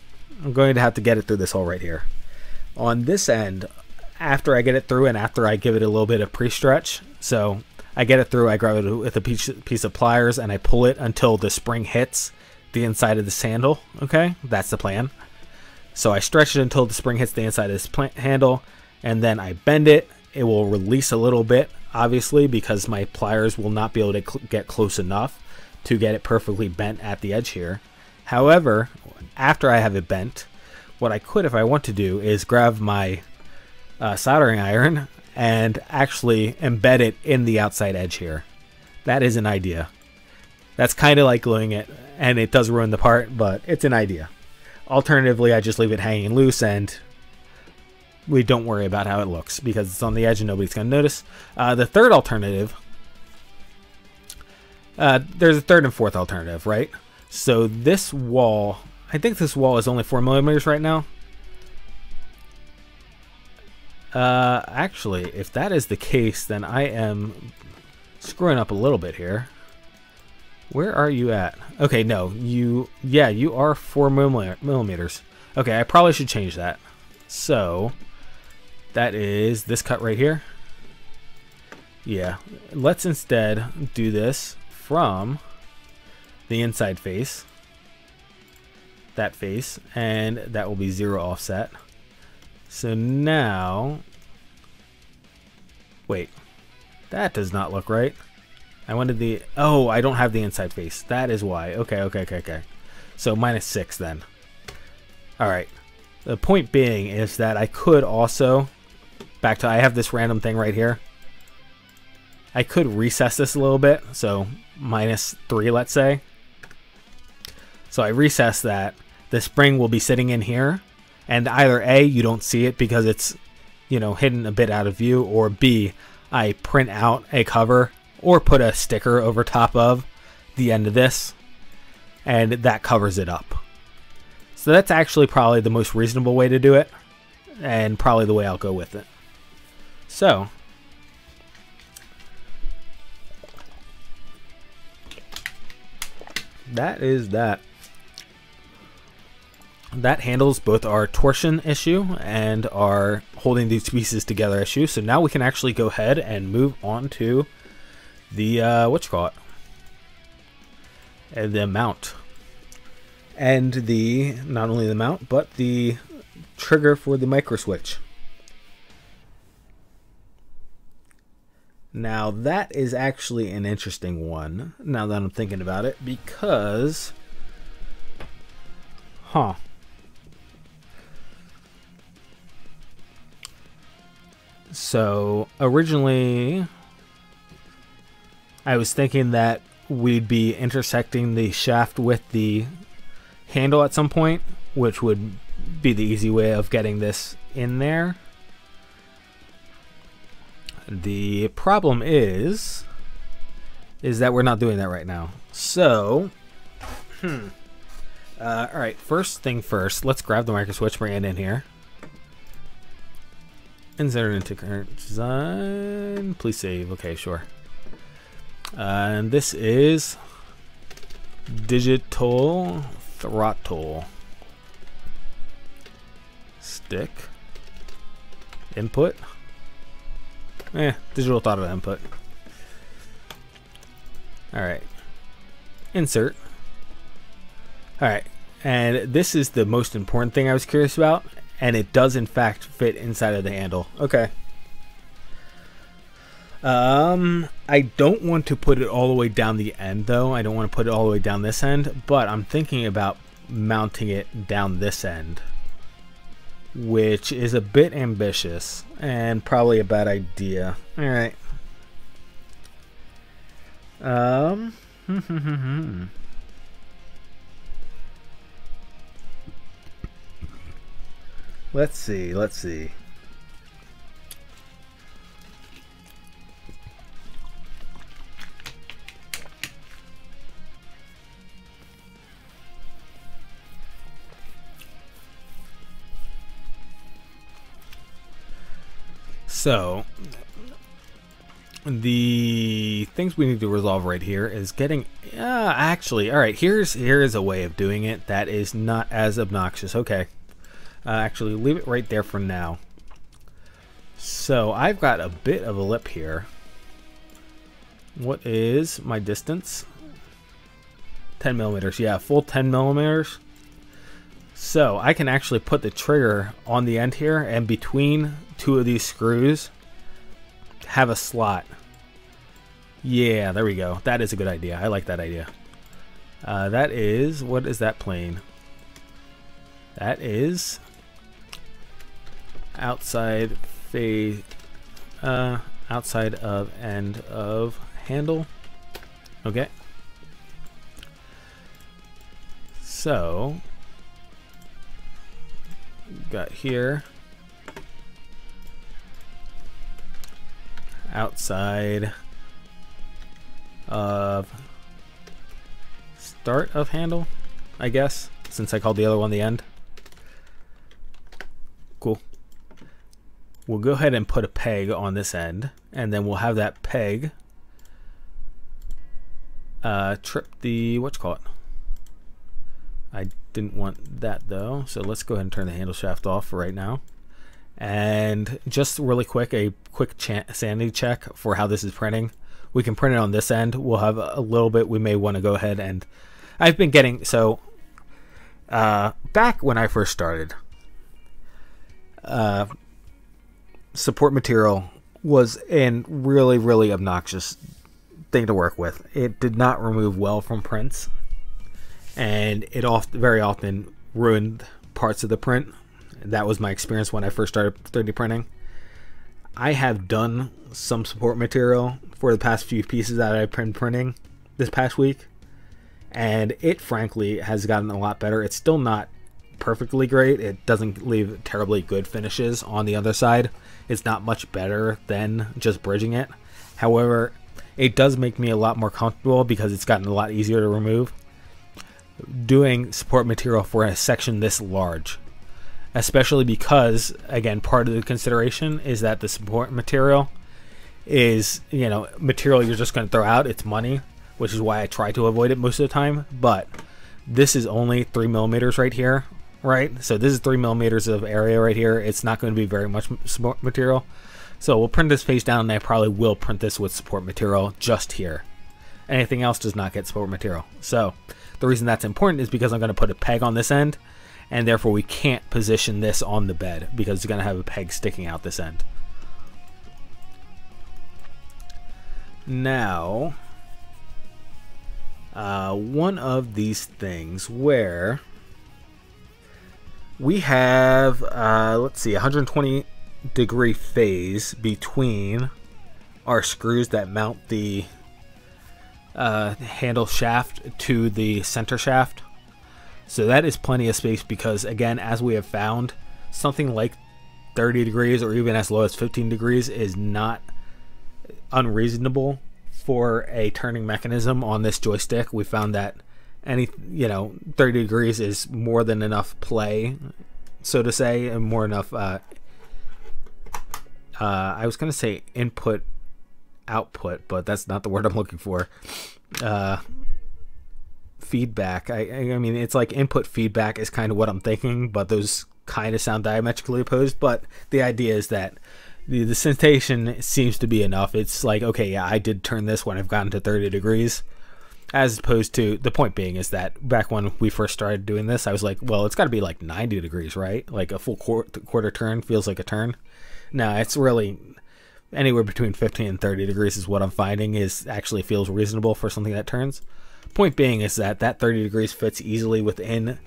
I'm going to have to get it through this hole right here. On this end, after I get it through and after I give it a little bit of pre-stretch, so I get it through, I grab it with a piece, of pliers and I pull it until the spring hits the inside of the handle. Okay, that's the plan. So I stretch it until the spring hits the inside of this handle and then I bend it. It will release a little bit, obviously, because my pliers will not be able to cl get close enough to get it perfectly bent at the edge here. However, after I have it bent, what I could, if I want to do, is grab my uh, soldering iron and actually embed it in the outside edge here. That is an idea. That's kind of like gluing it, and it does ruin the part, but it's an idea. Alternatively, I just leave it hanging loose and we don't worry about how it looks because it's on the edge and nobody's going to notice. Uh, the third alternative, uh, there's a third and fourth alternative, right? So this wall, I think this wall is only four millimeters right now. Uh, actually, if that is the case, then I am screwing up a little bit here. Where are you at? Okay, no, you, yeah, you are four millimeters. Okay, I probably should change that. So, that is this cut right here. Yeah, let's instead do this from the inside face, that face, and that will be zero offset. So now, wait, that does not look right. I wanted the, oh, I don't have the inside face. That is why. Okay, okay, okay, okay. So minus six then. All right. The point being is that I could also, back to, I have this random thing right here. I could recess this a little bit. So minus three, let's say. So I recess that. The spring will be sitting in here. And either A, you don't see it because it's, you know, hidden a bit out of view, or B, I print out a cover or put a sticker over top of the end of this and that covers it up. So that's actually probably the most reasonable way to do it and probably the way I'll go with it. So, that is that. That handles both our torsion issue and our holding these pieces together issue. So now we can actually go ahead and move on to the uh, what you call it, and the mount, and the not only the mount but the trigger for the micro switch. Now that is actually an interesting one. Now that I'm thinking about it, because, huh. So originally I was thinking that we'd be intersecting the shaft with the handle at some point, which would be the easy way of getting this in there. The problem is is that we're not doing that right now. So, hmm. Uh, all right, first thing first, let's grab the micro switch, bring it in here. Insert into current design. Please save. Okay, sure and this is digital throttle stick input eh digital throttle input. All right insert. All right and this is the most important thing I was curious about and it does in fact fit inside of the handle. Okay. Um, I don't want to put it all the way down the end though. I don't want to put it all the way down this end, but I'm thinking about mounting it down this end, which is a bit ambitious and probably a bad idea. All right. Um. let's see. Let's see. So, the things we need to resolve right here is getting uh, actually all right here's here is a way of doing it that is not as obnoxious. Okay. Uh, actually leave it right there for now. So I've got a bit of a lip here. What is my distance? 10 millimeters. Yeah full 10 millimeters so I can actually put the trigger on the end here and between two of these screws have a slot. Yeah, there we go. That is a good idea. I like that idea. Uh, that is, what is that plane? That is outside face uh, outside of end of handle. Okay. So, got here outside of start of handle, I guess, since I called the other one the end. Cool. We'll go ahead and put a peg on this end, and then we'll have that peg uh, trip the, what's called? I didn't want that though, so let's go ahead and turn the handle shaft off for right now. And just really quick, a quick sanity check for how this is printing. We can print it on this end. We'll have a little bit. We may want to go ahead and I've been getting so uh, back when I first started. Uh, support material was a really really obnoxious thing to work with. It did not remove well from prints, and it oft very often ruined parts of the print that was my experience when I first started 3D printing. I have done some support material for the past few pieces that I've been printing this past week, and it frankly has gotten a lot better. It's still not perfectly great. It doesn't leave terribly good finishes on the other side. It's not much better than just bridging it. However, it does make me a lot more comfortable because it's gotten a lot easier to remove. Doing support material for a section this large especially because again part of the consideration is that the support material is you know material you're just going to throw out it's money which is why i try to avoid it most of the time but this is only three millimeters right here right? So this is three millimeters of area right here. It's not going to be very much support material. So we'll print this face down and i probably will print this with support material just here. Anything else does not get support material. So the reason that's important is because i'm going to put a peg on this end and therefore we can't position this on the bed because it's going to have a peg sticking out this end. Now, uh, one of these things where we have, uh, let's see, 120 degree phase between our screws that mount the uh, handle shaft to the center shaft. So that is plenty of space because, again, as we have found, something like 30 degrees or even as low as 15 degrees is not unreasonable for a turning mechanism on this joystick. We found that any, you know, 30 degrees is more than enough play, so to say, and more enough. Uh, uh, I was going to say input output, but that's not the word I'm looking for. Uh, feedback. I, I mean, it's like input feedback is kind of what I'm thinking, but those kind of sound diametrically opposed. But the idea is that the, the sensation seems to be enough. It's like, okay, yeah, I did turn this when I've gotten to 30 degrees. As opposed to the point being is that back when we first started doing this, I was like, well, it's got to be like 90 degrees, right? Like a full quarter, quarter turn feels like a turn. No, it's really anywhere between 15 and 30 degrees is what I'm finding is actually feels reasonable for something that turns. Point being is that that 30 degrees fits easily within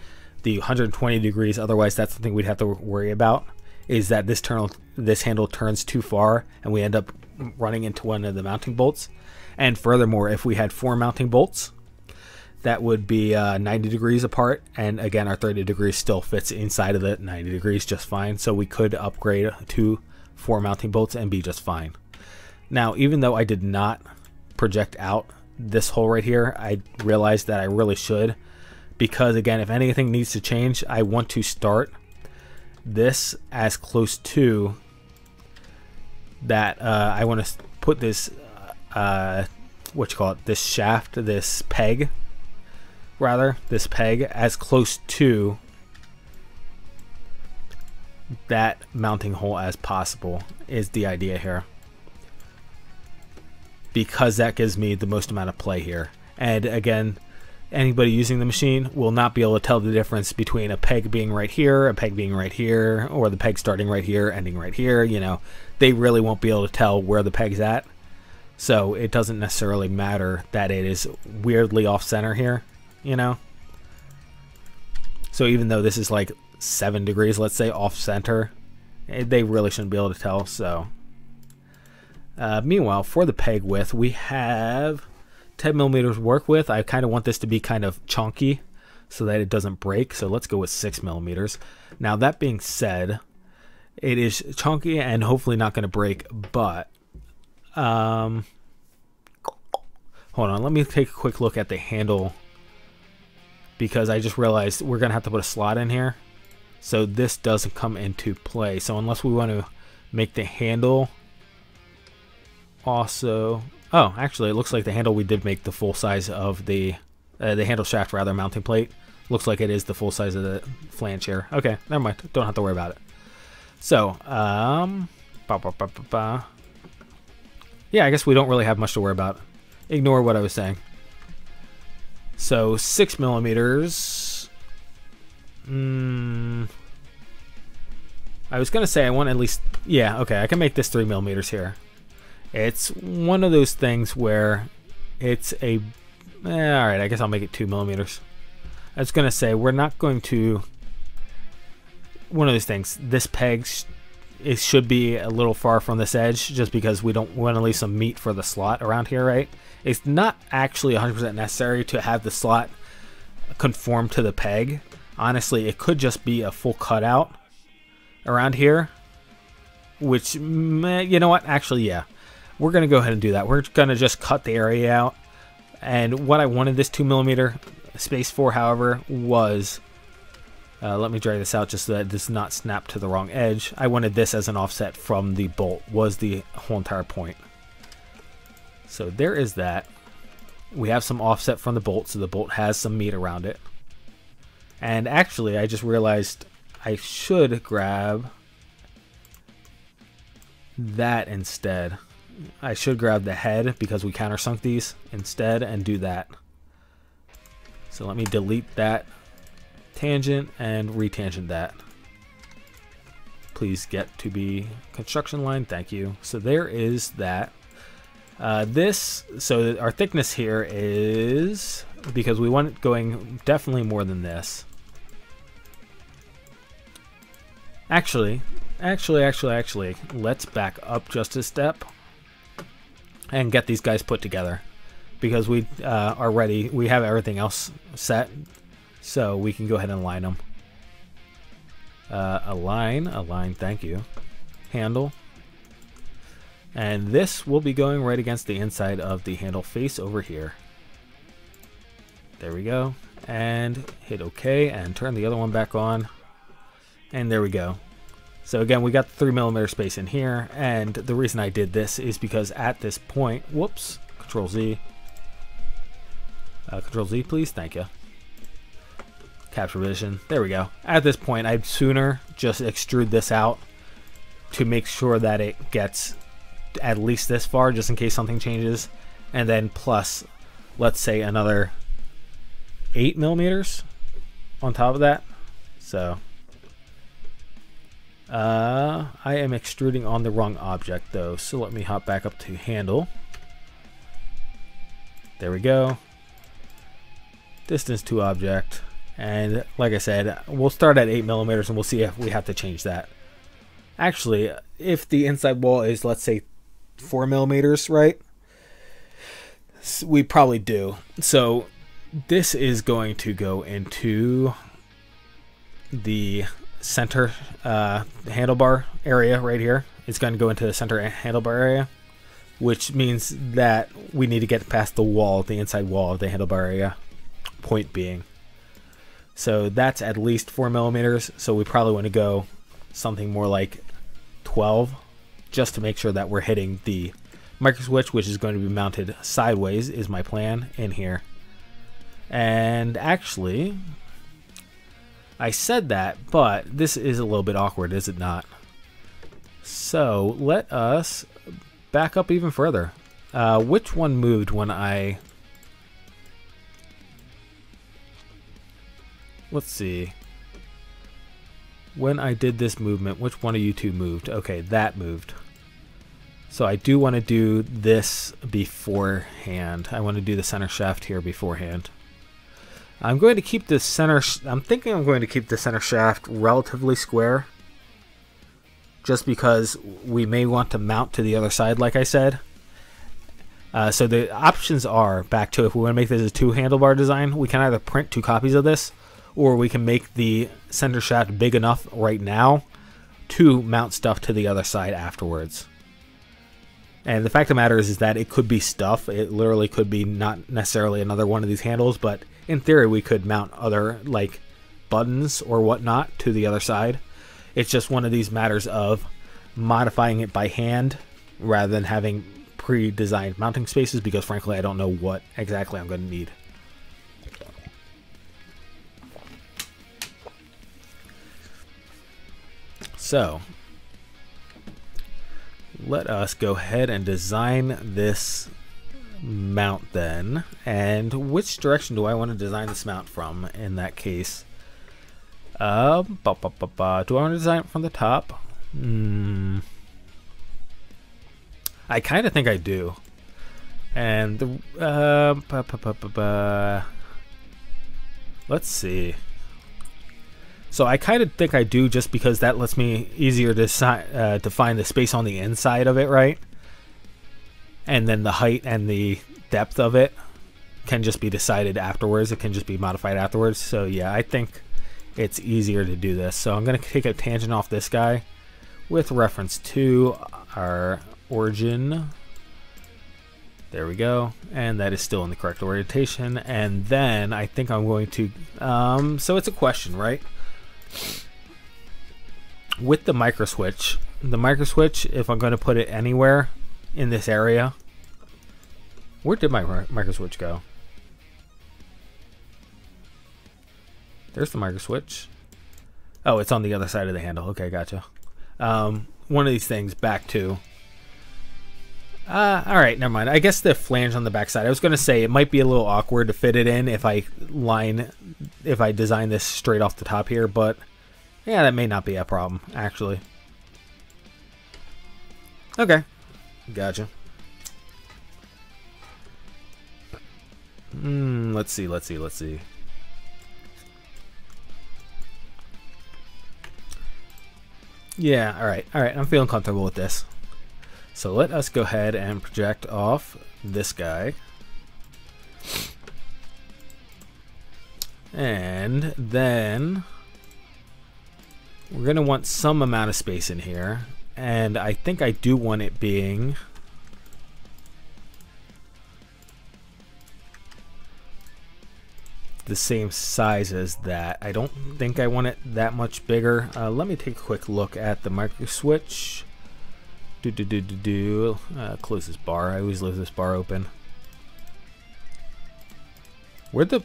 the 120 degrees. Otherwise, that's something we'd have to worry about. Is that this turn this handle turns too far and we end up running into one of the mounting bolts. And furthermore, if we had four mounting bolts, that would be uh, 90 degrees apart. And again, our 30 degrees still fits inside of the 90 degrees just fine. So we could upgrade to four mounting bolts and be just fine. Now, even though I did not project out this hole right here, I realized that I really should. Because again, if anything needs to change, I want to start this as close to that. Uh, I want to put this, uh, what you call it, this shaft, this peg, rather, this peg as close to that mounting hole as possible is the idea here because that gives me the most amount of play here. And again, anybody using the machine will not be able to tell the difference between a peg being right here, a peg being right here, or the peg starting right here, ending right here. You know, they really won't be able to tell where the peg's at. So it doesn't necessarily matter that it is weirdly off center here, you know? So even though this is like seven degrees, let's say off center, eh, they really shouldn't be able to tell. So Uh, meanwhile, for the peg width, we have 10 millimeters work with. I kind of want this to be kind of chunky so that it doesn't break. So let's go with 6 millimeters. Now, that being said, it is chunky and hopefully not going to break, but um, hold on. Let me take a quick look at the handle because I just realized we're going to have to put a slot in here. So this doesn't come into play. So unless we want to make the handle also... Oh, actually, it looks like the handle we did make the full size of the... Uh, the handle shaft, rather, mounting plate. Looks like it is the full size of the flange here. Okay, never mind. Don't have to worry about it. So, um... Bah, bah, bah, yeah, I guess we don't really have much to worry about. Ignore what I was saying. So, 6 millimeters. Hmm... I was going to say I want at least... Yeah, okay, I can make this 3 millimeters here. It's one of those things where it's a... Eh, Alright, I guess I'll make it 2 millimeters. I was going to say, we're not going to... One of those things. This peg, it should be a little far from this edge, just because we don't want to leave some meat for the slot around here, right? It's not actually 100% necessary to have the slot conform to the peg. Honestly, it could just be a full cutout around here. Which, you know what? Actually, yeah. We're going to go ahead and do that. We're going to just cut the area out. And what I wanted this 2 millimeter space for, however, was... Uh, let me drag this out just so that it does not snap to the wrong edge. I wanted this as an offset from the bolt, was the whole entire point. So there is that. We have some offset from the bolt, so the bolt has some meat around it. And actually, I just realized I should grab that instead. I should grab the head because we countersunk these instead and do that. So let me delete that tangent and retangent that. Please get to be construction line. Thank you. So there is that. Uh, this, so our thickness here is, because we want it going definitely more than this. Actually, actually, actually, actually, let's back up just a step and get these guys put together because we uh, are ready. We have everything else set, so we can go ahead and align them. Uh, align, align, thank you. Handle. And this will be going right against the inside of the handle face over here. There we go. And hit OK and turn the other one back on. And there we go. So again, we got the 3 millimeter space in here, and the reason I did this is because at this point, whoops, Control Z, uh, Control Z please, thank you. Capture position, there we go. At this point, I'd sooner just extrude this out to make sure that it gets at least this far, just in case something changes, and then plus, let's say another 8 millimeters on top of that. So uh, I am extruding on the wrong object though, so let me hop back up to handle. There we go. Distance to object. And like I said, we'll start at 8 millimeters and we'll see if we have to change that. Actually, if the inside wall is, let's say, 4 millimeters, right? We probably do. So this is going to go into the center uh, handlebar area right here. It's going to go into the center handlebar area, which means that we need to get past the wall, the inside wall of the handlebar area, point being. So that's at least 4 millimeters, so we probably want to go something more like 12, just to make sure that we're hitting the micro switch, which is going to be mounted sideways, is my plan in here. And actually, I said that, but this is a little bit awkward, is it not? So let us back up even further. Uh, which one moved when I... Let's see. When I did this movement, which one of you two moved? Okay, that moved. So I do want to do this beforehand. I want to do the center shaft here beforehand. I'm going to keep the center, I'm thinking I'm going to keep the center shaft relatively square. just because we may want to mount to the other side, like I said. Uh, so the options are back to if we want to make this a two handlebar design, we can either print two copies of this, or we can make the center shaft big enough right now to mount stuff to the other side afterwards. And the fact of the matter is, is that it could be stuff. It literally could be not necessarily another one of these handles, but in theory, we could mount other like buttons or whatnot to the other side. It's just one of these matters of modifying it by hand rather than having pre-designed mounting spaces because frankly I don't know what exactly I'm going to need. So, let us go ahead and design this mount then. And which direction do I want to design this mount from in that case? Uh, ba, ba, ba, do I want to design it from the top? Hmm. I kind of think I do. And the uh, let's see. So I kind of think I do just because that lets me easier to uh, to find the space on the inside of it, right? And then the height and the depth of it can just be decided afterwards. It can just be modified afterwards. So yeah, I think it's easier to do this. So I'm going to take a tangent off this guy with reference to our origin. There we go. And that is still in the correct orientation. And then I think I'm going to... Um, so it's a question, right? With the micro switch, the micro switch, if I'm going to put it anywhere in this area, where did my micro switch go? There's the micro switch. Oh, it's on the other side of the handle. Okay, gotcha. Um, one of these things back to. Uh, all right, never mind. I guess the flange on the back side. I was going to say it might be a little awkward to fit it in if I line, if I design this straight off the top here, but yeah, that may not be a problem, actually. Okay, gotcha. Hmm, let's see, let's see, let's see. Yeah, alright, alright, I'm feeling comfortable with this. So let us go ahead and project off this guy. And then we're going to want some amount of space in here. And I think I do want it being the same size as that. I don't think I want it that much bigger. Uh, let me take a quick look at the micro switch. Do do do do do. Uh, close this bar. I always leave this bar open. Where'd the...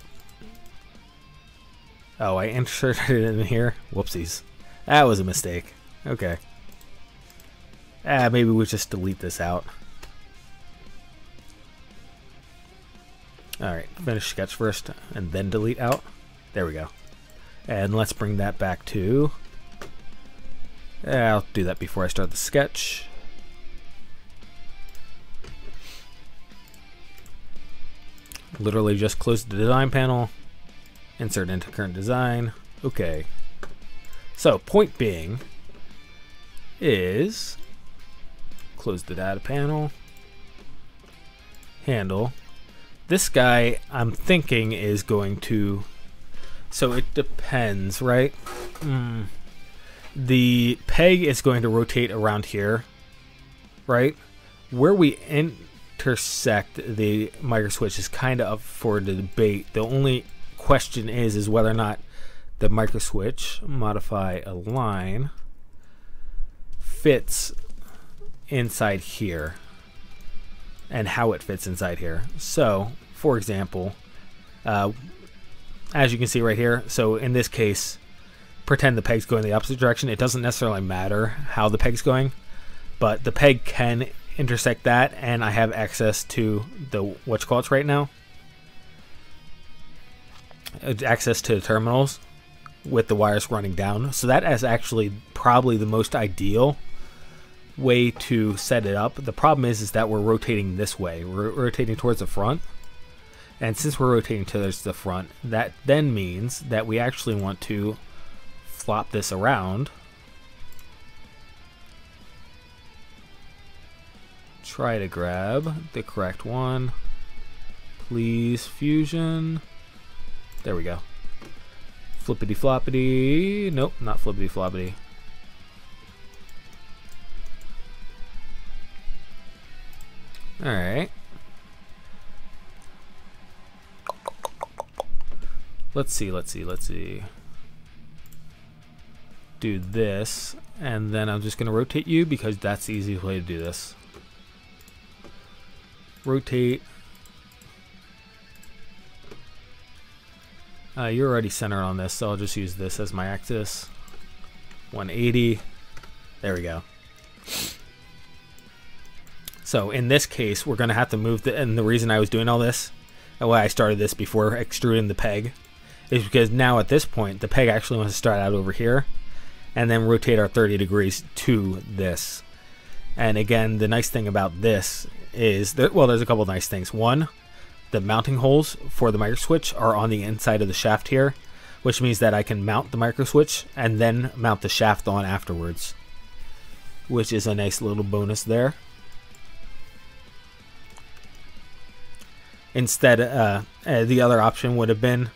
Oh, I inserted it in here. Whoopsies. That was a mistake. Okay. Ah, maybe we just delete this out. Alright, finish sketch first and then delete out. There we go. And let's bring that back to... I'll do that before I start the sketch. Literally just close the design panel, insert into current design. Okay. So, point being is close the data panel, handle, this guy, I'm thinking, is going to... So it depends, right? Mm. The peg is going to rotate around here, right? Where we intersect the micro switch is kind of up for debate. The only question is, is whether or not the micro switch, modify align, fits inside here and how it fits inside here. So, for example, uh, as you can see right here, so in this case, pretend the peg's going the opposite direction. It doesn't necessarily matter how the peg's going, but the peg can intersect that, and I have access to the what you call it right now. Uh, access to the terminals with the wires running down. So that is actually probably the most ideal way to set it up. The problem is, is that we're rotating this way. We're rotating towards the front. And since we're rotating towards the front, that then means that we actually want to flop this around try to grab the correct one. Please, fusion. There we go. Flippity floppity. Nope, not flippity floppity. Alright. Let's see, let's see, let's see. Do this, and then I'm just going to rotate you because that's the easiest way to do this. Rotate. Uh, you're already centered on this, so I'll just use this as my axis. 180. There we go. So in this case, we're going to have to move the, and the reason I was doing all this, and why I started this before extruding the peg, is because now at this point, the peg actually wants to start out over here, and then rotate our 30 degrees to this. And again, the nice thing about this is that, well, there's a couple nice things. One, the mounting holes for the micro switch are on the inside of the shaft here, which means that I can mount the micro switch and then mount the shaft on afterwards, which is a nice little bonus there. Instead, uh, uh, the other option would have been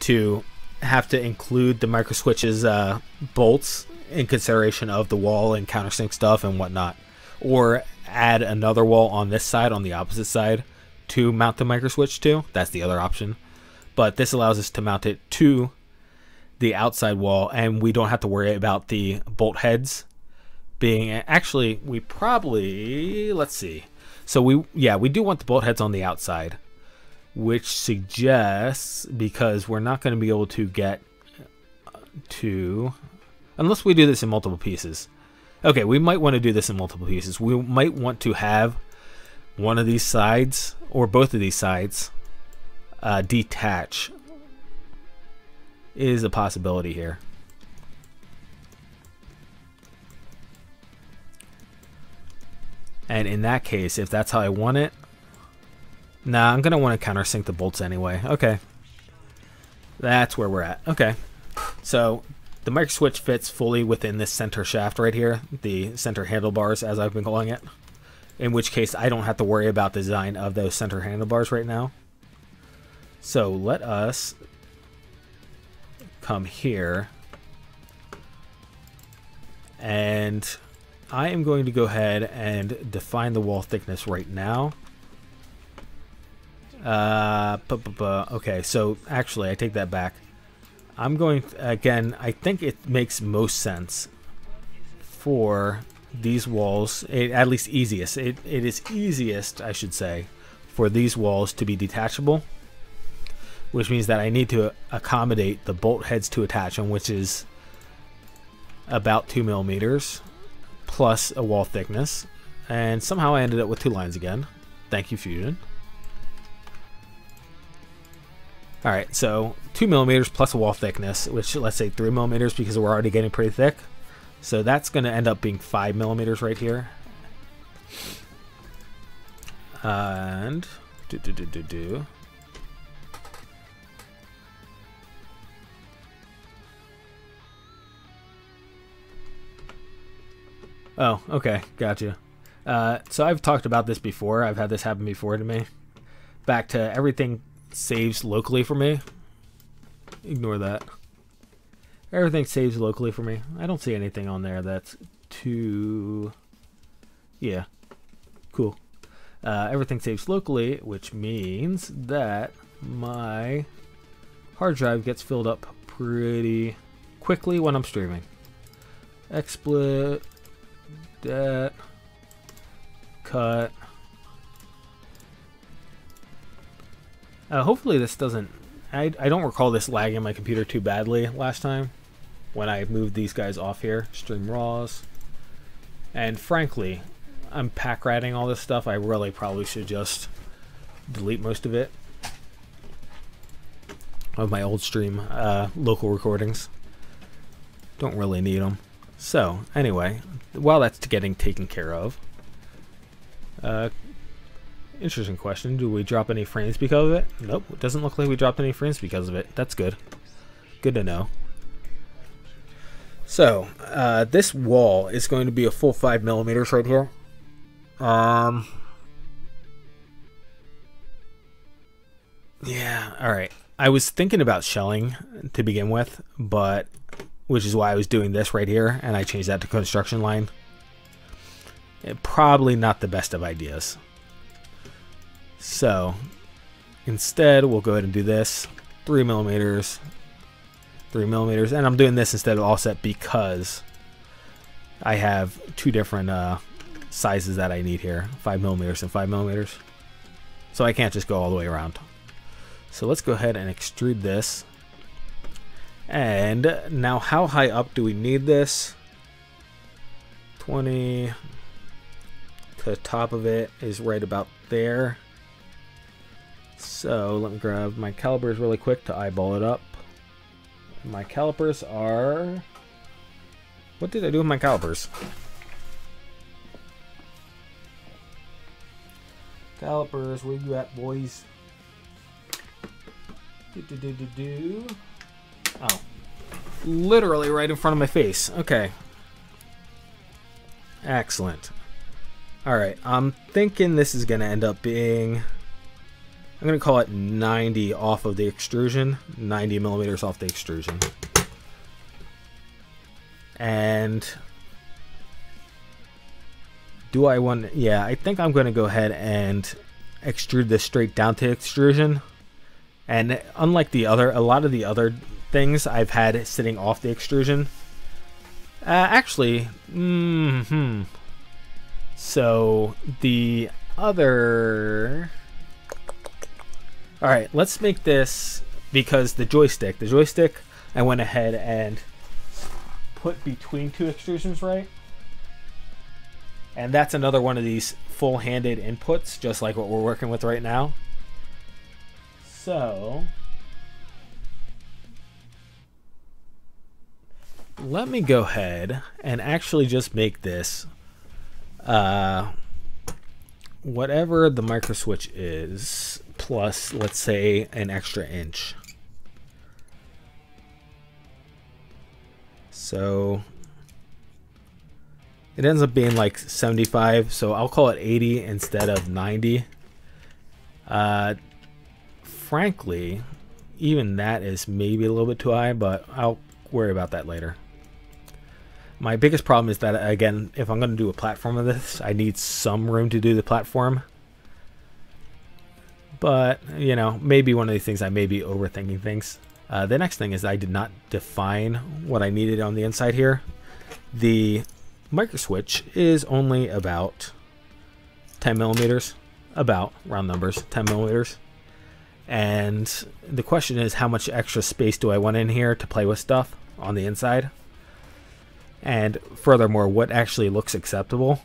to have to include the micro switches uh, bolts in consideration of the wall and countersink stuff and whatnot, or add another wall on this side on the opposite side to mount the micro switch to. That's the other option, but this allows us to mount it to the outside wall, and we don't have to worry about the bolt heads being. Actually, we probably let's see. So we yeah we do want the bolt heads on the outside which suggests because we're not going to be able to get to unless we do this in multiple pieces. Okay, we might want to do this in multiple pieces. We might want to have one of these sides or both of these sides uh, detach is a possibility here. And in that case, if that's how I want it, Nah, I'm to want to countersink the bolts anyway. Okay. That's where we're at. Okay. So the micro switch fits fully within this center shaft right here, the center handlebars as I've been calling it. In which case I don't have to worry about the design of those center handlebars right now. So let us come here and I am going to go ahead and define the wall thickness right now. Uh, bu -bu -bu. okay, so actually, I take that back. I'm going, again, I think it makes most sense for these walls, it, at least easiest, it, it is easiest, I should say, for these walls to be detachable, which means that I need to accommodate the bolt heads to attach them, which is about 2 millimeters, plus a wall thickness, and somehow I ended up with two lines again. Thank you, Fusion. All right, so two millimeters plus a wall thickness, which let's say three millimeters because we're already getting pretty thick. So that's going to end up being five millimeters right here. And do do do do do. Oh, okay, gotcha. Uh, so I've talked about this before. I've had this happen before to me. Back to everything saves locally for me. Ignore that. Everything saves locally for me. I don't see anything on there that's too... Yeah. Cool. Uh, everything saves locally, which means that my hard drive gets filled up pretty quickly when I'm streaming. XSplit, that, cut, Uh, hopefully this doesn't... I, I don't recall this lagging my computer too badly last time when I moved these guys off here. Stream RAWs. And frankly, I'm pack ratting all this stuff. I really probably should just delete most of it of my old stream uh, local recordings. Don't really need them. So, anyway, while that's getting taken care of, uh, Interesting question. Do we drop any frames because of it? Nope. It doesn't look like we dropped any frames because of it. That's good. Good to know. So, uh, this wall is going to be a full 5 millimeters right here. Um. Yeah, all right. I was thinking about shelling to begin with, but which is why I was doing this right here, and I changed that to construction line. It, probably not the best of ideas. So, instead, we'll go ahead and do this. 3 millimeters, 3 millimeters, and I'm doing this instead of offset because I have two different uh, sizes that I need here, 5 millimeters and 5 millimeters. So I can't just go all the way around. So let's go ahead and extrude this. And now how high up do we need this? 20 to the top of it is right about there. So let me grab my calipers really quick to eyeball it up. My calipers are... What did I do with my calipers? Calipers, where you at, boys? Do, do, do, do, do. Oh. Literally right in front of my face. Okay. Excellent. Alright, I'm thinking this is going to end up being... I'm going to call it 90 off of the extrusion. 90 millimeters off the extrusion. And... Do I want... Yeah, I think I'm going to go ahead and extrude this straight down to extrusion. And unlike the other, a lot of the other things I've had sitting off the extrusion, uh, actually, mm hmm. So the other, all right, let's make this because the joystick, the joystick, I went ahead and put between two extrusions, right? And that's another one of these full-handed inputs, just like what we're working with right now. So, let me go ahead and actually just make this uh, whatever the micro switch is plus let's say an extra inch so it ends up being like 75 so I'll call it 80 instead of 90 uh, frankly, even that is maybe a little bit too high, but I'll worry about that later. My biggest problem is that, again, if I'm going to do a platform of this, I need some room to do the platform. But, you know, maybe one of these things I may be overthinking things. Uh, the next thing is I did not define what I needed on the inside here. The micro switch is only about 10 millimeters, about round numbers, 10 millimeters. And the question is, how much extra space do I want in here to play with stuff on the inside? And furthermore, what actually looks acceptable,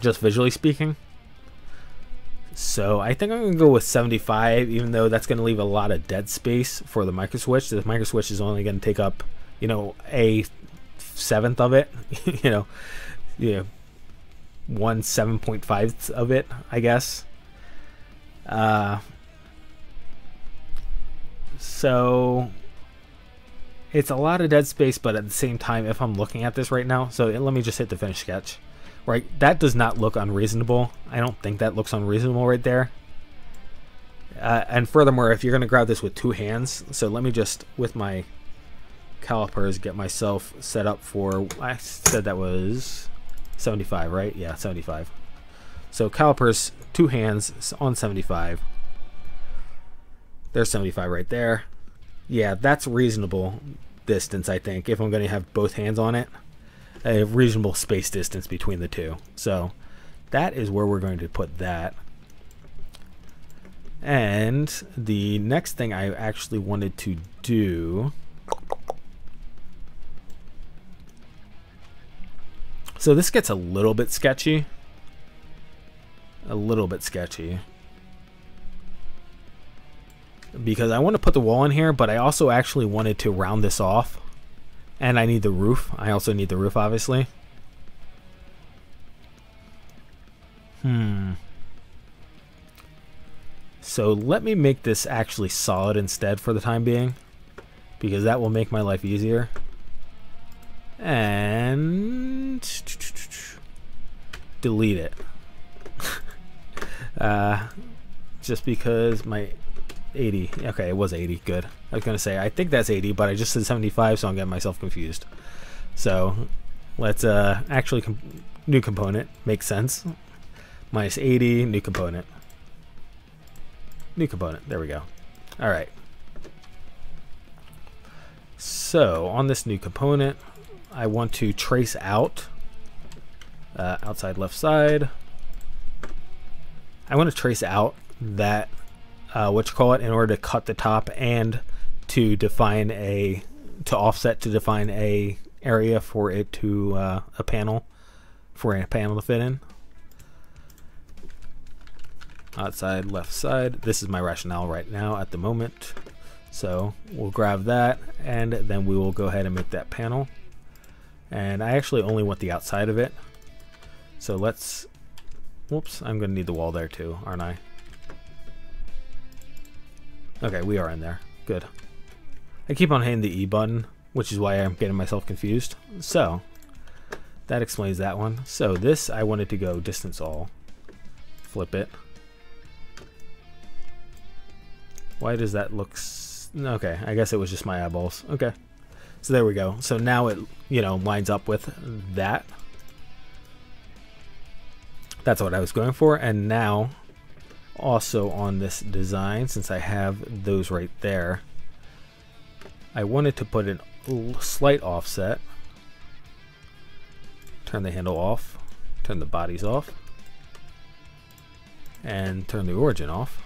just visually speaking. So I think I'm going to go with 75, even though that's going to leave a lot of dead space for the micro switch. The micro switch is only going to take up, you know, a seventh of it, you know, yeah, one 7.5 of it, I guess. Uh, so it's a lot of dead space, but at the same time, if I'm looking at this right now, so let me just hit the finish sketch. Right, that does not look unreasonable. I don't think that looks unreasonable right there. Uh, and furthermore, if you're going to grab this with two hands, so let me just, with my calipers, get myself set up for, I said that was 75, right? Yeah, 75. So calipers two hands on 75. There's 75 right there. Yeah, that's reasonable distance, I think, if I'm going to have both hands on it. A reasonable space distance between the two. So that is where we're going to put that. And the next thing I actually wanted to do... So this gets a little bit sketchy a little bit sketchy. Because I want to put the wall in here, but I also actually wanted to round this off. And I need the roof. I also need the roof, obviously. Hmm. So let me make this actually solid instead for the time being. Because that will make my life easier. And delete it. uh, just because my 80. Okay, it was 80. Good. I was going to say, I think that's 80, but I just said 75, so I'm getting myself confused. So let's uh, actually, com new component. Makes sense. Minus 80, new component. New component. There we go. All right. So on this new component, I want to trace out uh, outside left side. I want to trace out that uh, what you call it in order to cut the top and to define a to offset to define a area for it to uh, a panel for a panel to fit in. Outside left side. This is my rationale right now at the moment. So we'll grab that and then we will go ahead and make that panel. And I actually only want the outside of it. So let's whoops I'm gonna need the wall there too aren't I Okay, we are in there. Good. I keep on hitting the E button, which is why I'm getting myself confused. So, that explains that one. So this, I wanted to go distance all. Flip it. Why does that look... okay, I guess it was just my eyeballs. Okay. So there we go. So now it, you know, lines up with that. That's what I was going for. And now also on this design, since I have those right there, I wanted to put a slight offset. Turn the handle off, turn the bodies off, and turn the origin off.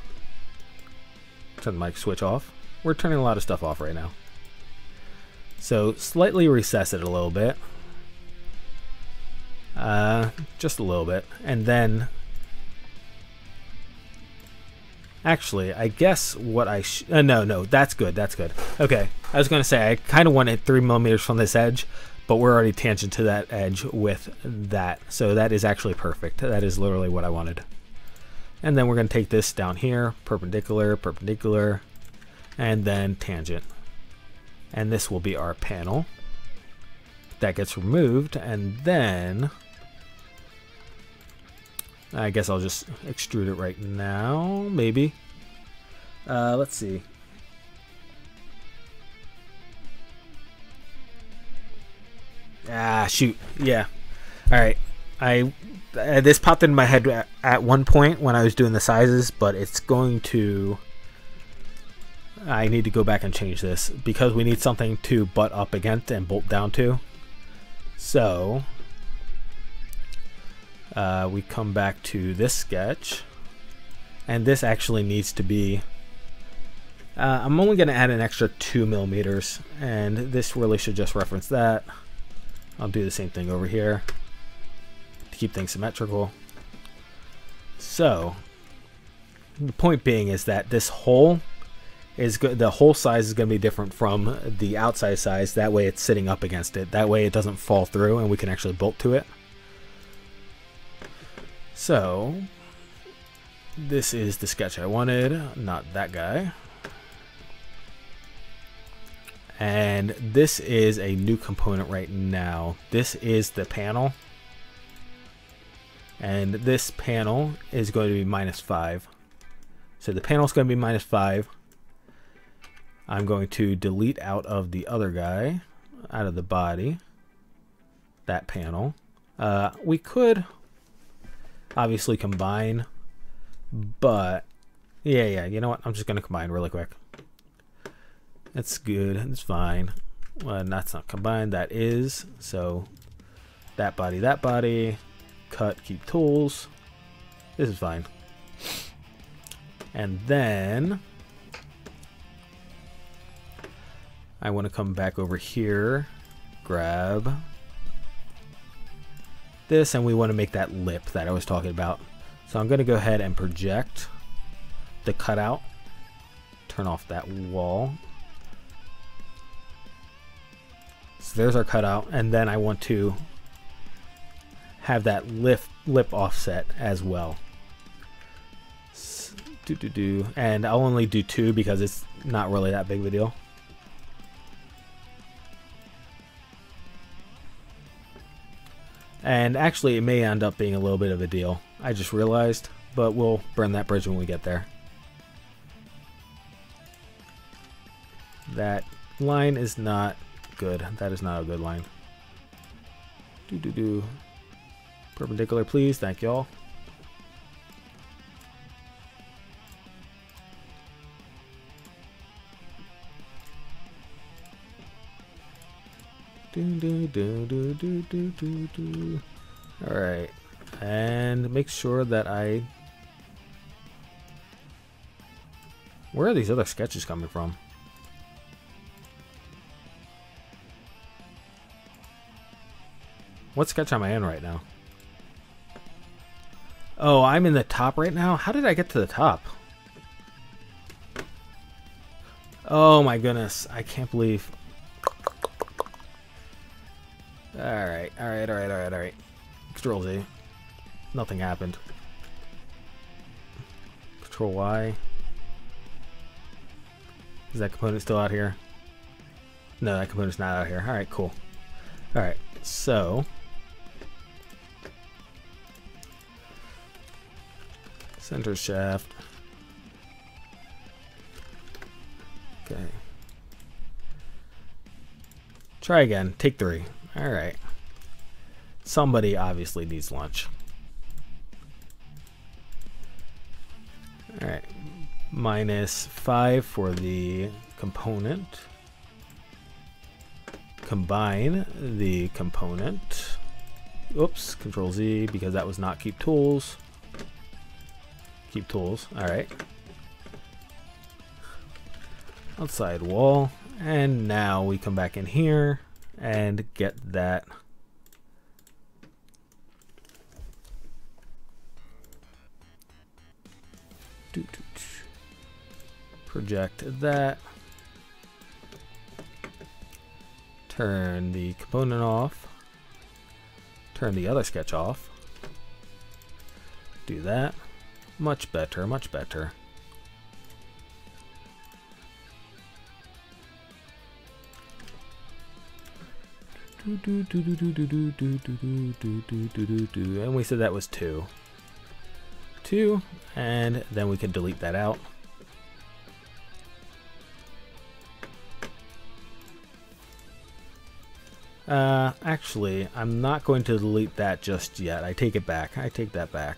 Turn the mic switch off. We're turning a lot of stuff off right now. So slightly recess it a little bit. Uh, just a little bit. And then Actually, I guess what I uh, no no that's good that's good. Okay, I was gonna say I kind of want it three millimeters from this edge, but we're already tangent to that edge with that, so that is actually perfect. That is literally what I wanted. And then we're gonna take this down here, perpendicular, perpendicular, and then tangent. And this will be our panel. That gets removed, and then I guess I'll just extrude it right now, maybe. Uh, let's see. Ah, shoot. Yeah. All right. I uh, this popped in my head at, at one point when I was doing the sizes, but it's going to. I need to go back and change this because we need something to butt up against and bolt down to. So uh, we come back to this sketch. And this actually needs to be uh, I'm only going to add an extra 2 millimeters and this really should just reference that. I'll do the same thing over here to keep things symmetrical. So the point being is that this hole is good the hole size is going to be different from the outside size. That way it's sitting up against it. That way it doesn't fall through and we can actually bolt to it so, this is the sketch I wanted, not that guy. And this is a new component right now. This is the panel. And this panel is going to be minus 5. So the panel is going to be minus 5. I'm going to delete out of the other guy, out of the body, that panel. Uh, we could obviously combine, but yeah, yeah, you know what? I'm just going to combine really quick. That's good. It's fine. Well, that's not combined. That is. So that body, that body. Cut, keep tools. This is fine. And then I want to come back over here, grab this and we want to make that lip that I was talking about. So I'm going to go ahead and project the cutout, turn off that wall. So there's our cutout and then I want to have that lift lip offset as well. Do do do, and I'll only do two because it's not really that big of a deal. And actually, it may end up being a little bit of a deal. I just realized, but we'll burn that bridge when we get there. That line is not good. That is not a good line. Do do do. Perpendicular, please. Thank y'all. Do, do, do, do, do, do, do, do. Alright. And make sure that I... Where are these other sketches coming from? What sketch am I in right now? Oh, I'm in the top right now? How did I get to the top? Oh my goodness. I can't believe... Alright, alright, alright, alright, alright. Control Z. Nothing happened. Control Y. Is that component still out here? No, that component's not out here. Alright, cool. Alright, so... Center shaft. Okay. Try again. Take three. Alright. Somebody obviously needs lunch. Alright. Minus 5 for the component. Combine the component. Oops, Control Z because that was not keep tools. Keep tools, alright. Outside wall. And now we come back in here and get that. Project that. Turn the component off. Turn the other sketch off. Do that. Much better much better And we said that was two. Two, and then we can delete that out. Uh, actually, I'm not going to delete that just yet. I take it back. I take that back.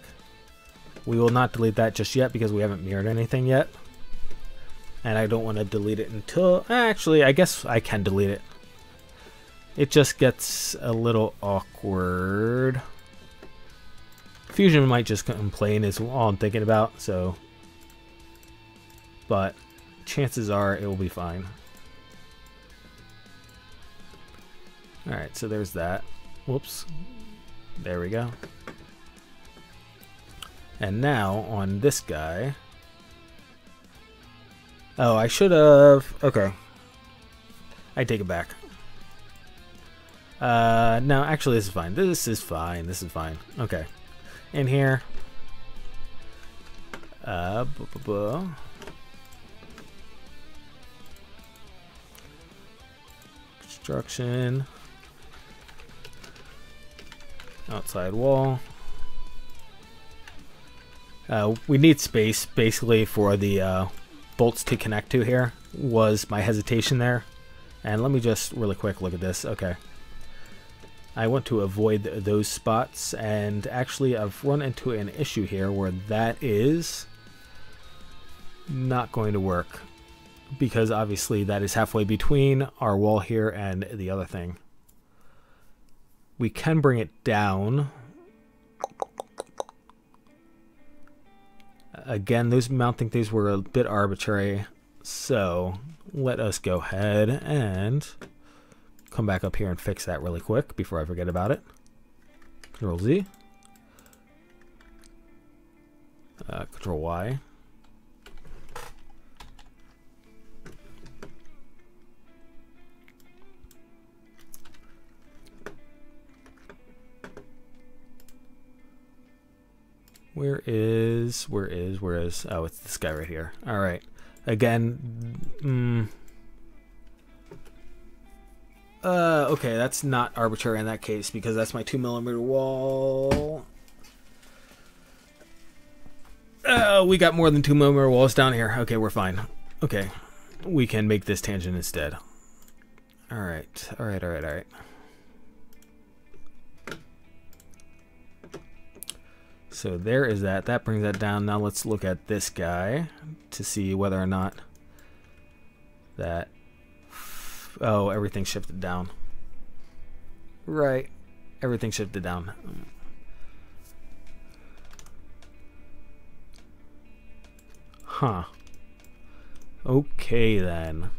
We will not delete that just yet because we haven't mirrored anything yet. And I don't want to delete it until... Actually, I guess I can delete it it just gets a little awkward. Fusion might just complain is all I'm thinking about, so... But chances are it will be fine. Alright, so there's that. Whoops. There we go. And now, on this guy... Oh, I should have... Okay. I take it back. Uh, no, actually, this is fine. This is fine. This is fine. Okay. In here. Uh. Construction. Outside wall. Uh, we need space, basically, for the uh, bolts to connect to here, was my hesitation there. And let me just really quick look at this. Okay. I want to avoid those spots and actually I've run into an issue here where that is not going to work because obviously that is halfway between our wall here and the other thing. We can bring it down. Again, those mounting things were a bit arbitrary, so let us go ahead and come back up here and fix that really quick before I forget about it. Control Z. Uh, Control Y. Where is, where is, where is, oh, it's this guy right here. All right. Again, mm, Uh, okay, that's not arbitrary in that case because that's my two millimeter wall. Uh, we got more than two millimeter walls down here. Okay, we're fine. Okay, we can make this tangent instead. All right, all right, all right, all right. So there is that. That brings that down. Now let's look at this guy to see whether or not that... Oh, everything shifted down. Right. Everything shifted down. Huh. Okay then.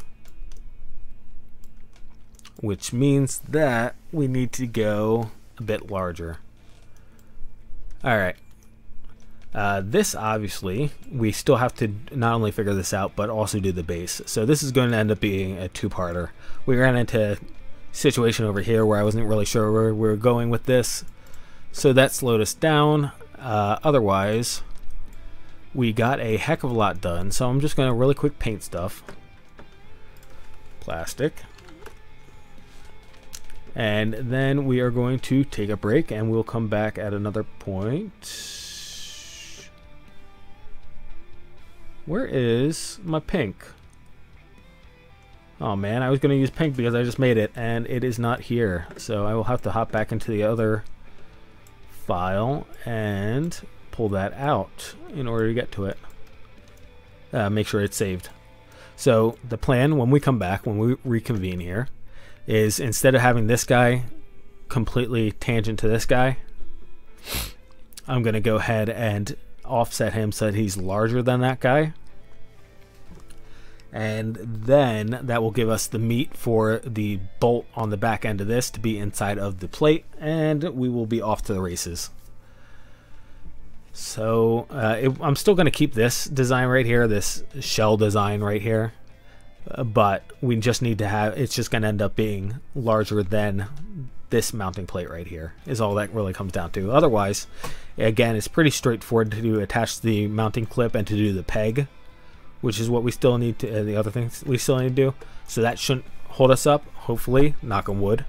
Which means that we need to go a bit larger. Alright. Uh, this obviously, we still have to not only figure this out, but also do the base. So this is going to end up being a two-parter. We ran into a situation over here where I wasn't really sure where we were going with this. So that slowed us down. Uh, otherwise, we got a heck of a lot done. So I'm just going to really quick paint stuff. Plastic. And then we are going to take a break and we'll come back at another point. Where is my pink? Oh man, I was going to use pink because I just made it and it is not here. So I will have to hop back into the other file and pull that out in order to get to it. Uh, make sure it's saved. So the plan when we come back, when we reconvene here, is instead of having this guy completely tangent to this guy, I'm going to go ahead and offset him so that he's larger than that guy. And then that will give us the meat for the bolt on the back end of this to be inside of the plate, and we will be off to the races. So uh, it, I'm still going to keep this design right here, this shell design right here. Uh, but we just need to have, it's just going to end up being larger than this mounting plate right here is all that really comes down to. Otherwise, again, it's pretty straightforward to attach the mounting clip and to do the peg, which is what we still need to, uh, the other things we still need to do. So that shouldn't hold us up, hopefully, knock on wood.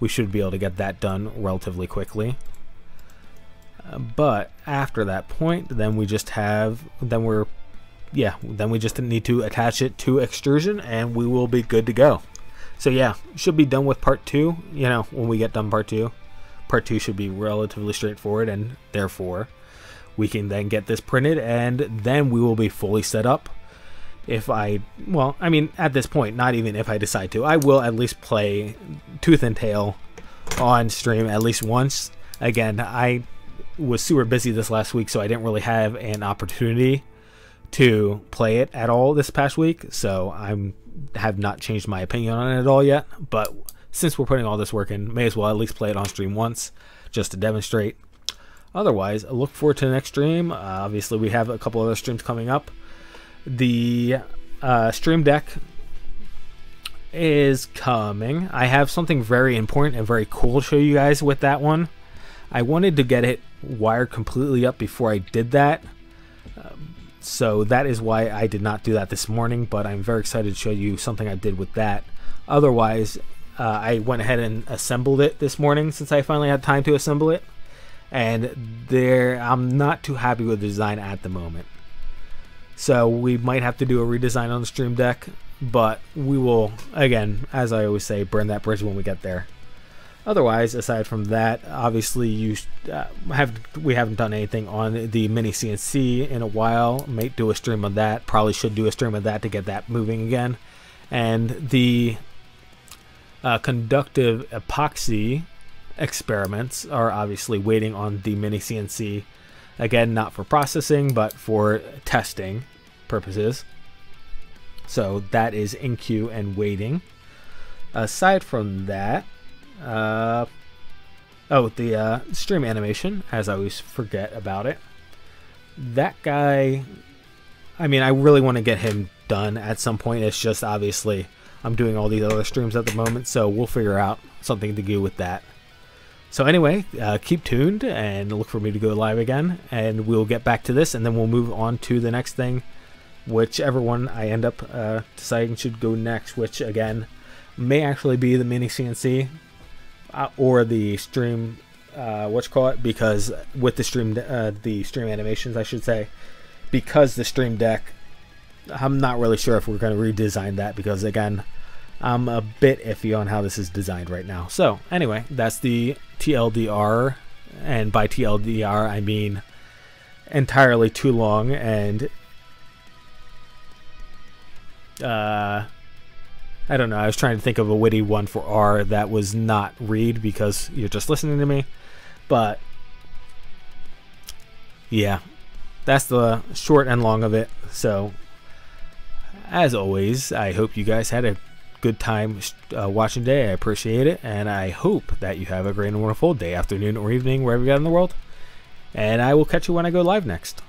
We should be able to get that done relatively quickly. But after that point, then we just have, then we're, yeah, then we just need to attach it to extrusion and we will be good to go. So yeah, should be done with part two. You know, when we get done part two, part two should be relatively straightforward, and therefore we can then get this printed, and then we will be fully set up. If I, well, I mean, at this point, not even if I decide to, I will at least play Tooth and Tail on stream at least once. Again, I was super busy this last week, so I didn't really have an opportunity to play it at all this past week. So I'm have not changed my opinion on it at all yet, but since we're putting all this work in, may as well at least play it on stream once just to demonstrate. Otherwise, look forward to the next stream. Uh, obviously, we have a couple other streams coming up. The uh, Stream Deck is coming. I have something very important and very cool to show you guys with that one. I wanted to get it wired completely up before I did that. So that is why I did not do that this morning, but I'm very excited to show you something I did with that. Otherwise, uh, I went ahead and assembled it this morning since I finally had time to assemble it. And there, I'm not too happy with the design at the moment. So we might have to do a redesign on the Stream Deck, but we will, again, as I always say, burn that bridge when we get there. Otherwise, aside from that, obviously you uh, have we haven't done anything on the mini CNC in a while. Might do a stream on that. Probably should do a stream of that to get that moving again. And the uh, conductive epoxy experiments are obviously waiting on the mini CNC. Again, not for processing, but for testing purposes. So that is in queue and waiting. Aside from that, uh, oh, the uh, stream animation, as I always forget about it. That guy, I mean, I really want to get him done at some point. It's just obviously I'm doing all these other streams at the moment, so we'll figure out something to do with that. So anyway, uh, keep tuned and look for me to go live again, and we'll get back to this, and then we'll move on to the next thing, whichever one I end up uh, deciding should go next. Which again, may actually be the mini CNC uh, or the stream uh, what you call it? Because with the stream uh, the stream animations I should say. Because the stream deck I'm not really sure if we're going to redesign that because again I'm a bit iffy on how this is designed right now. So anyway that's the TLDR and by TLDR I mean entirely too long and uh I don't know. I was trying to think of a witty one for R that was not read because you're just listening to me. But yeah, that's the short and long of it. So, as always, I hope you guys had a good time uh, watching today. I appreciate it. And I hope that you have a great and wonderful day, afternoon, or evening, wherever you're in the world. And I will catch you when I go live next.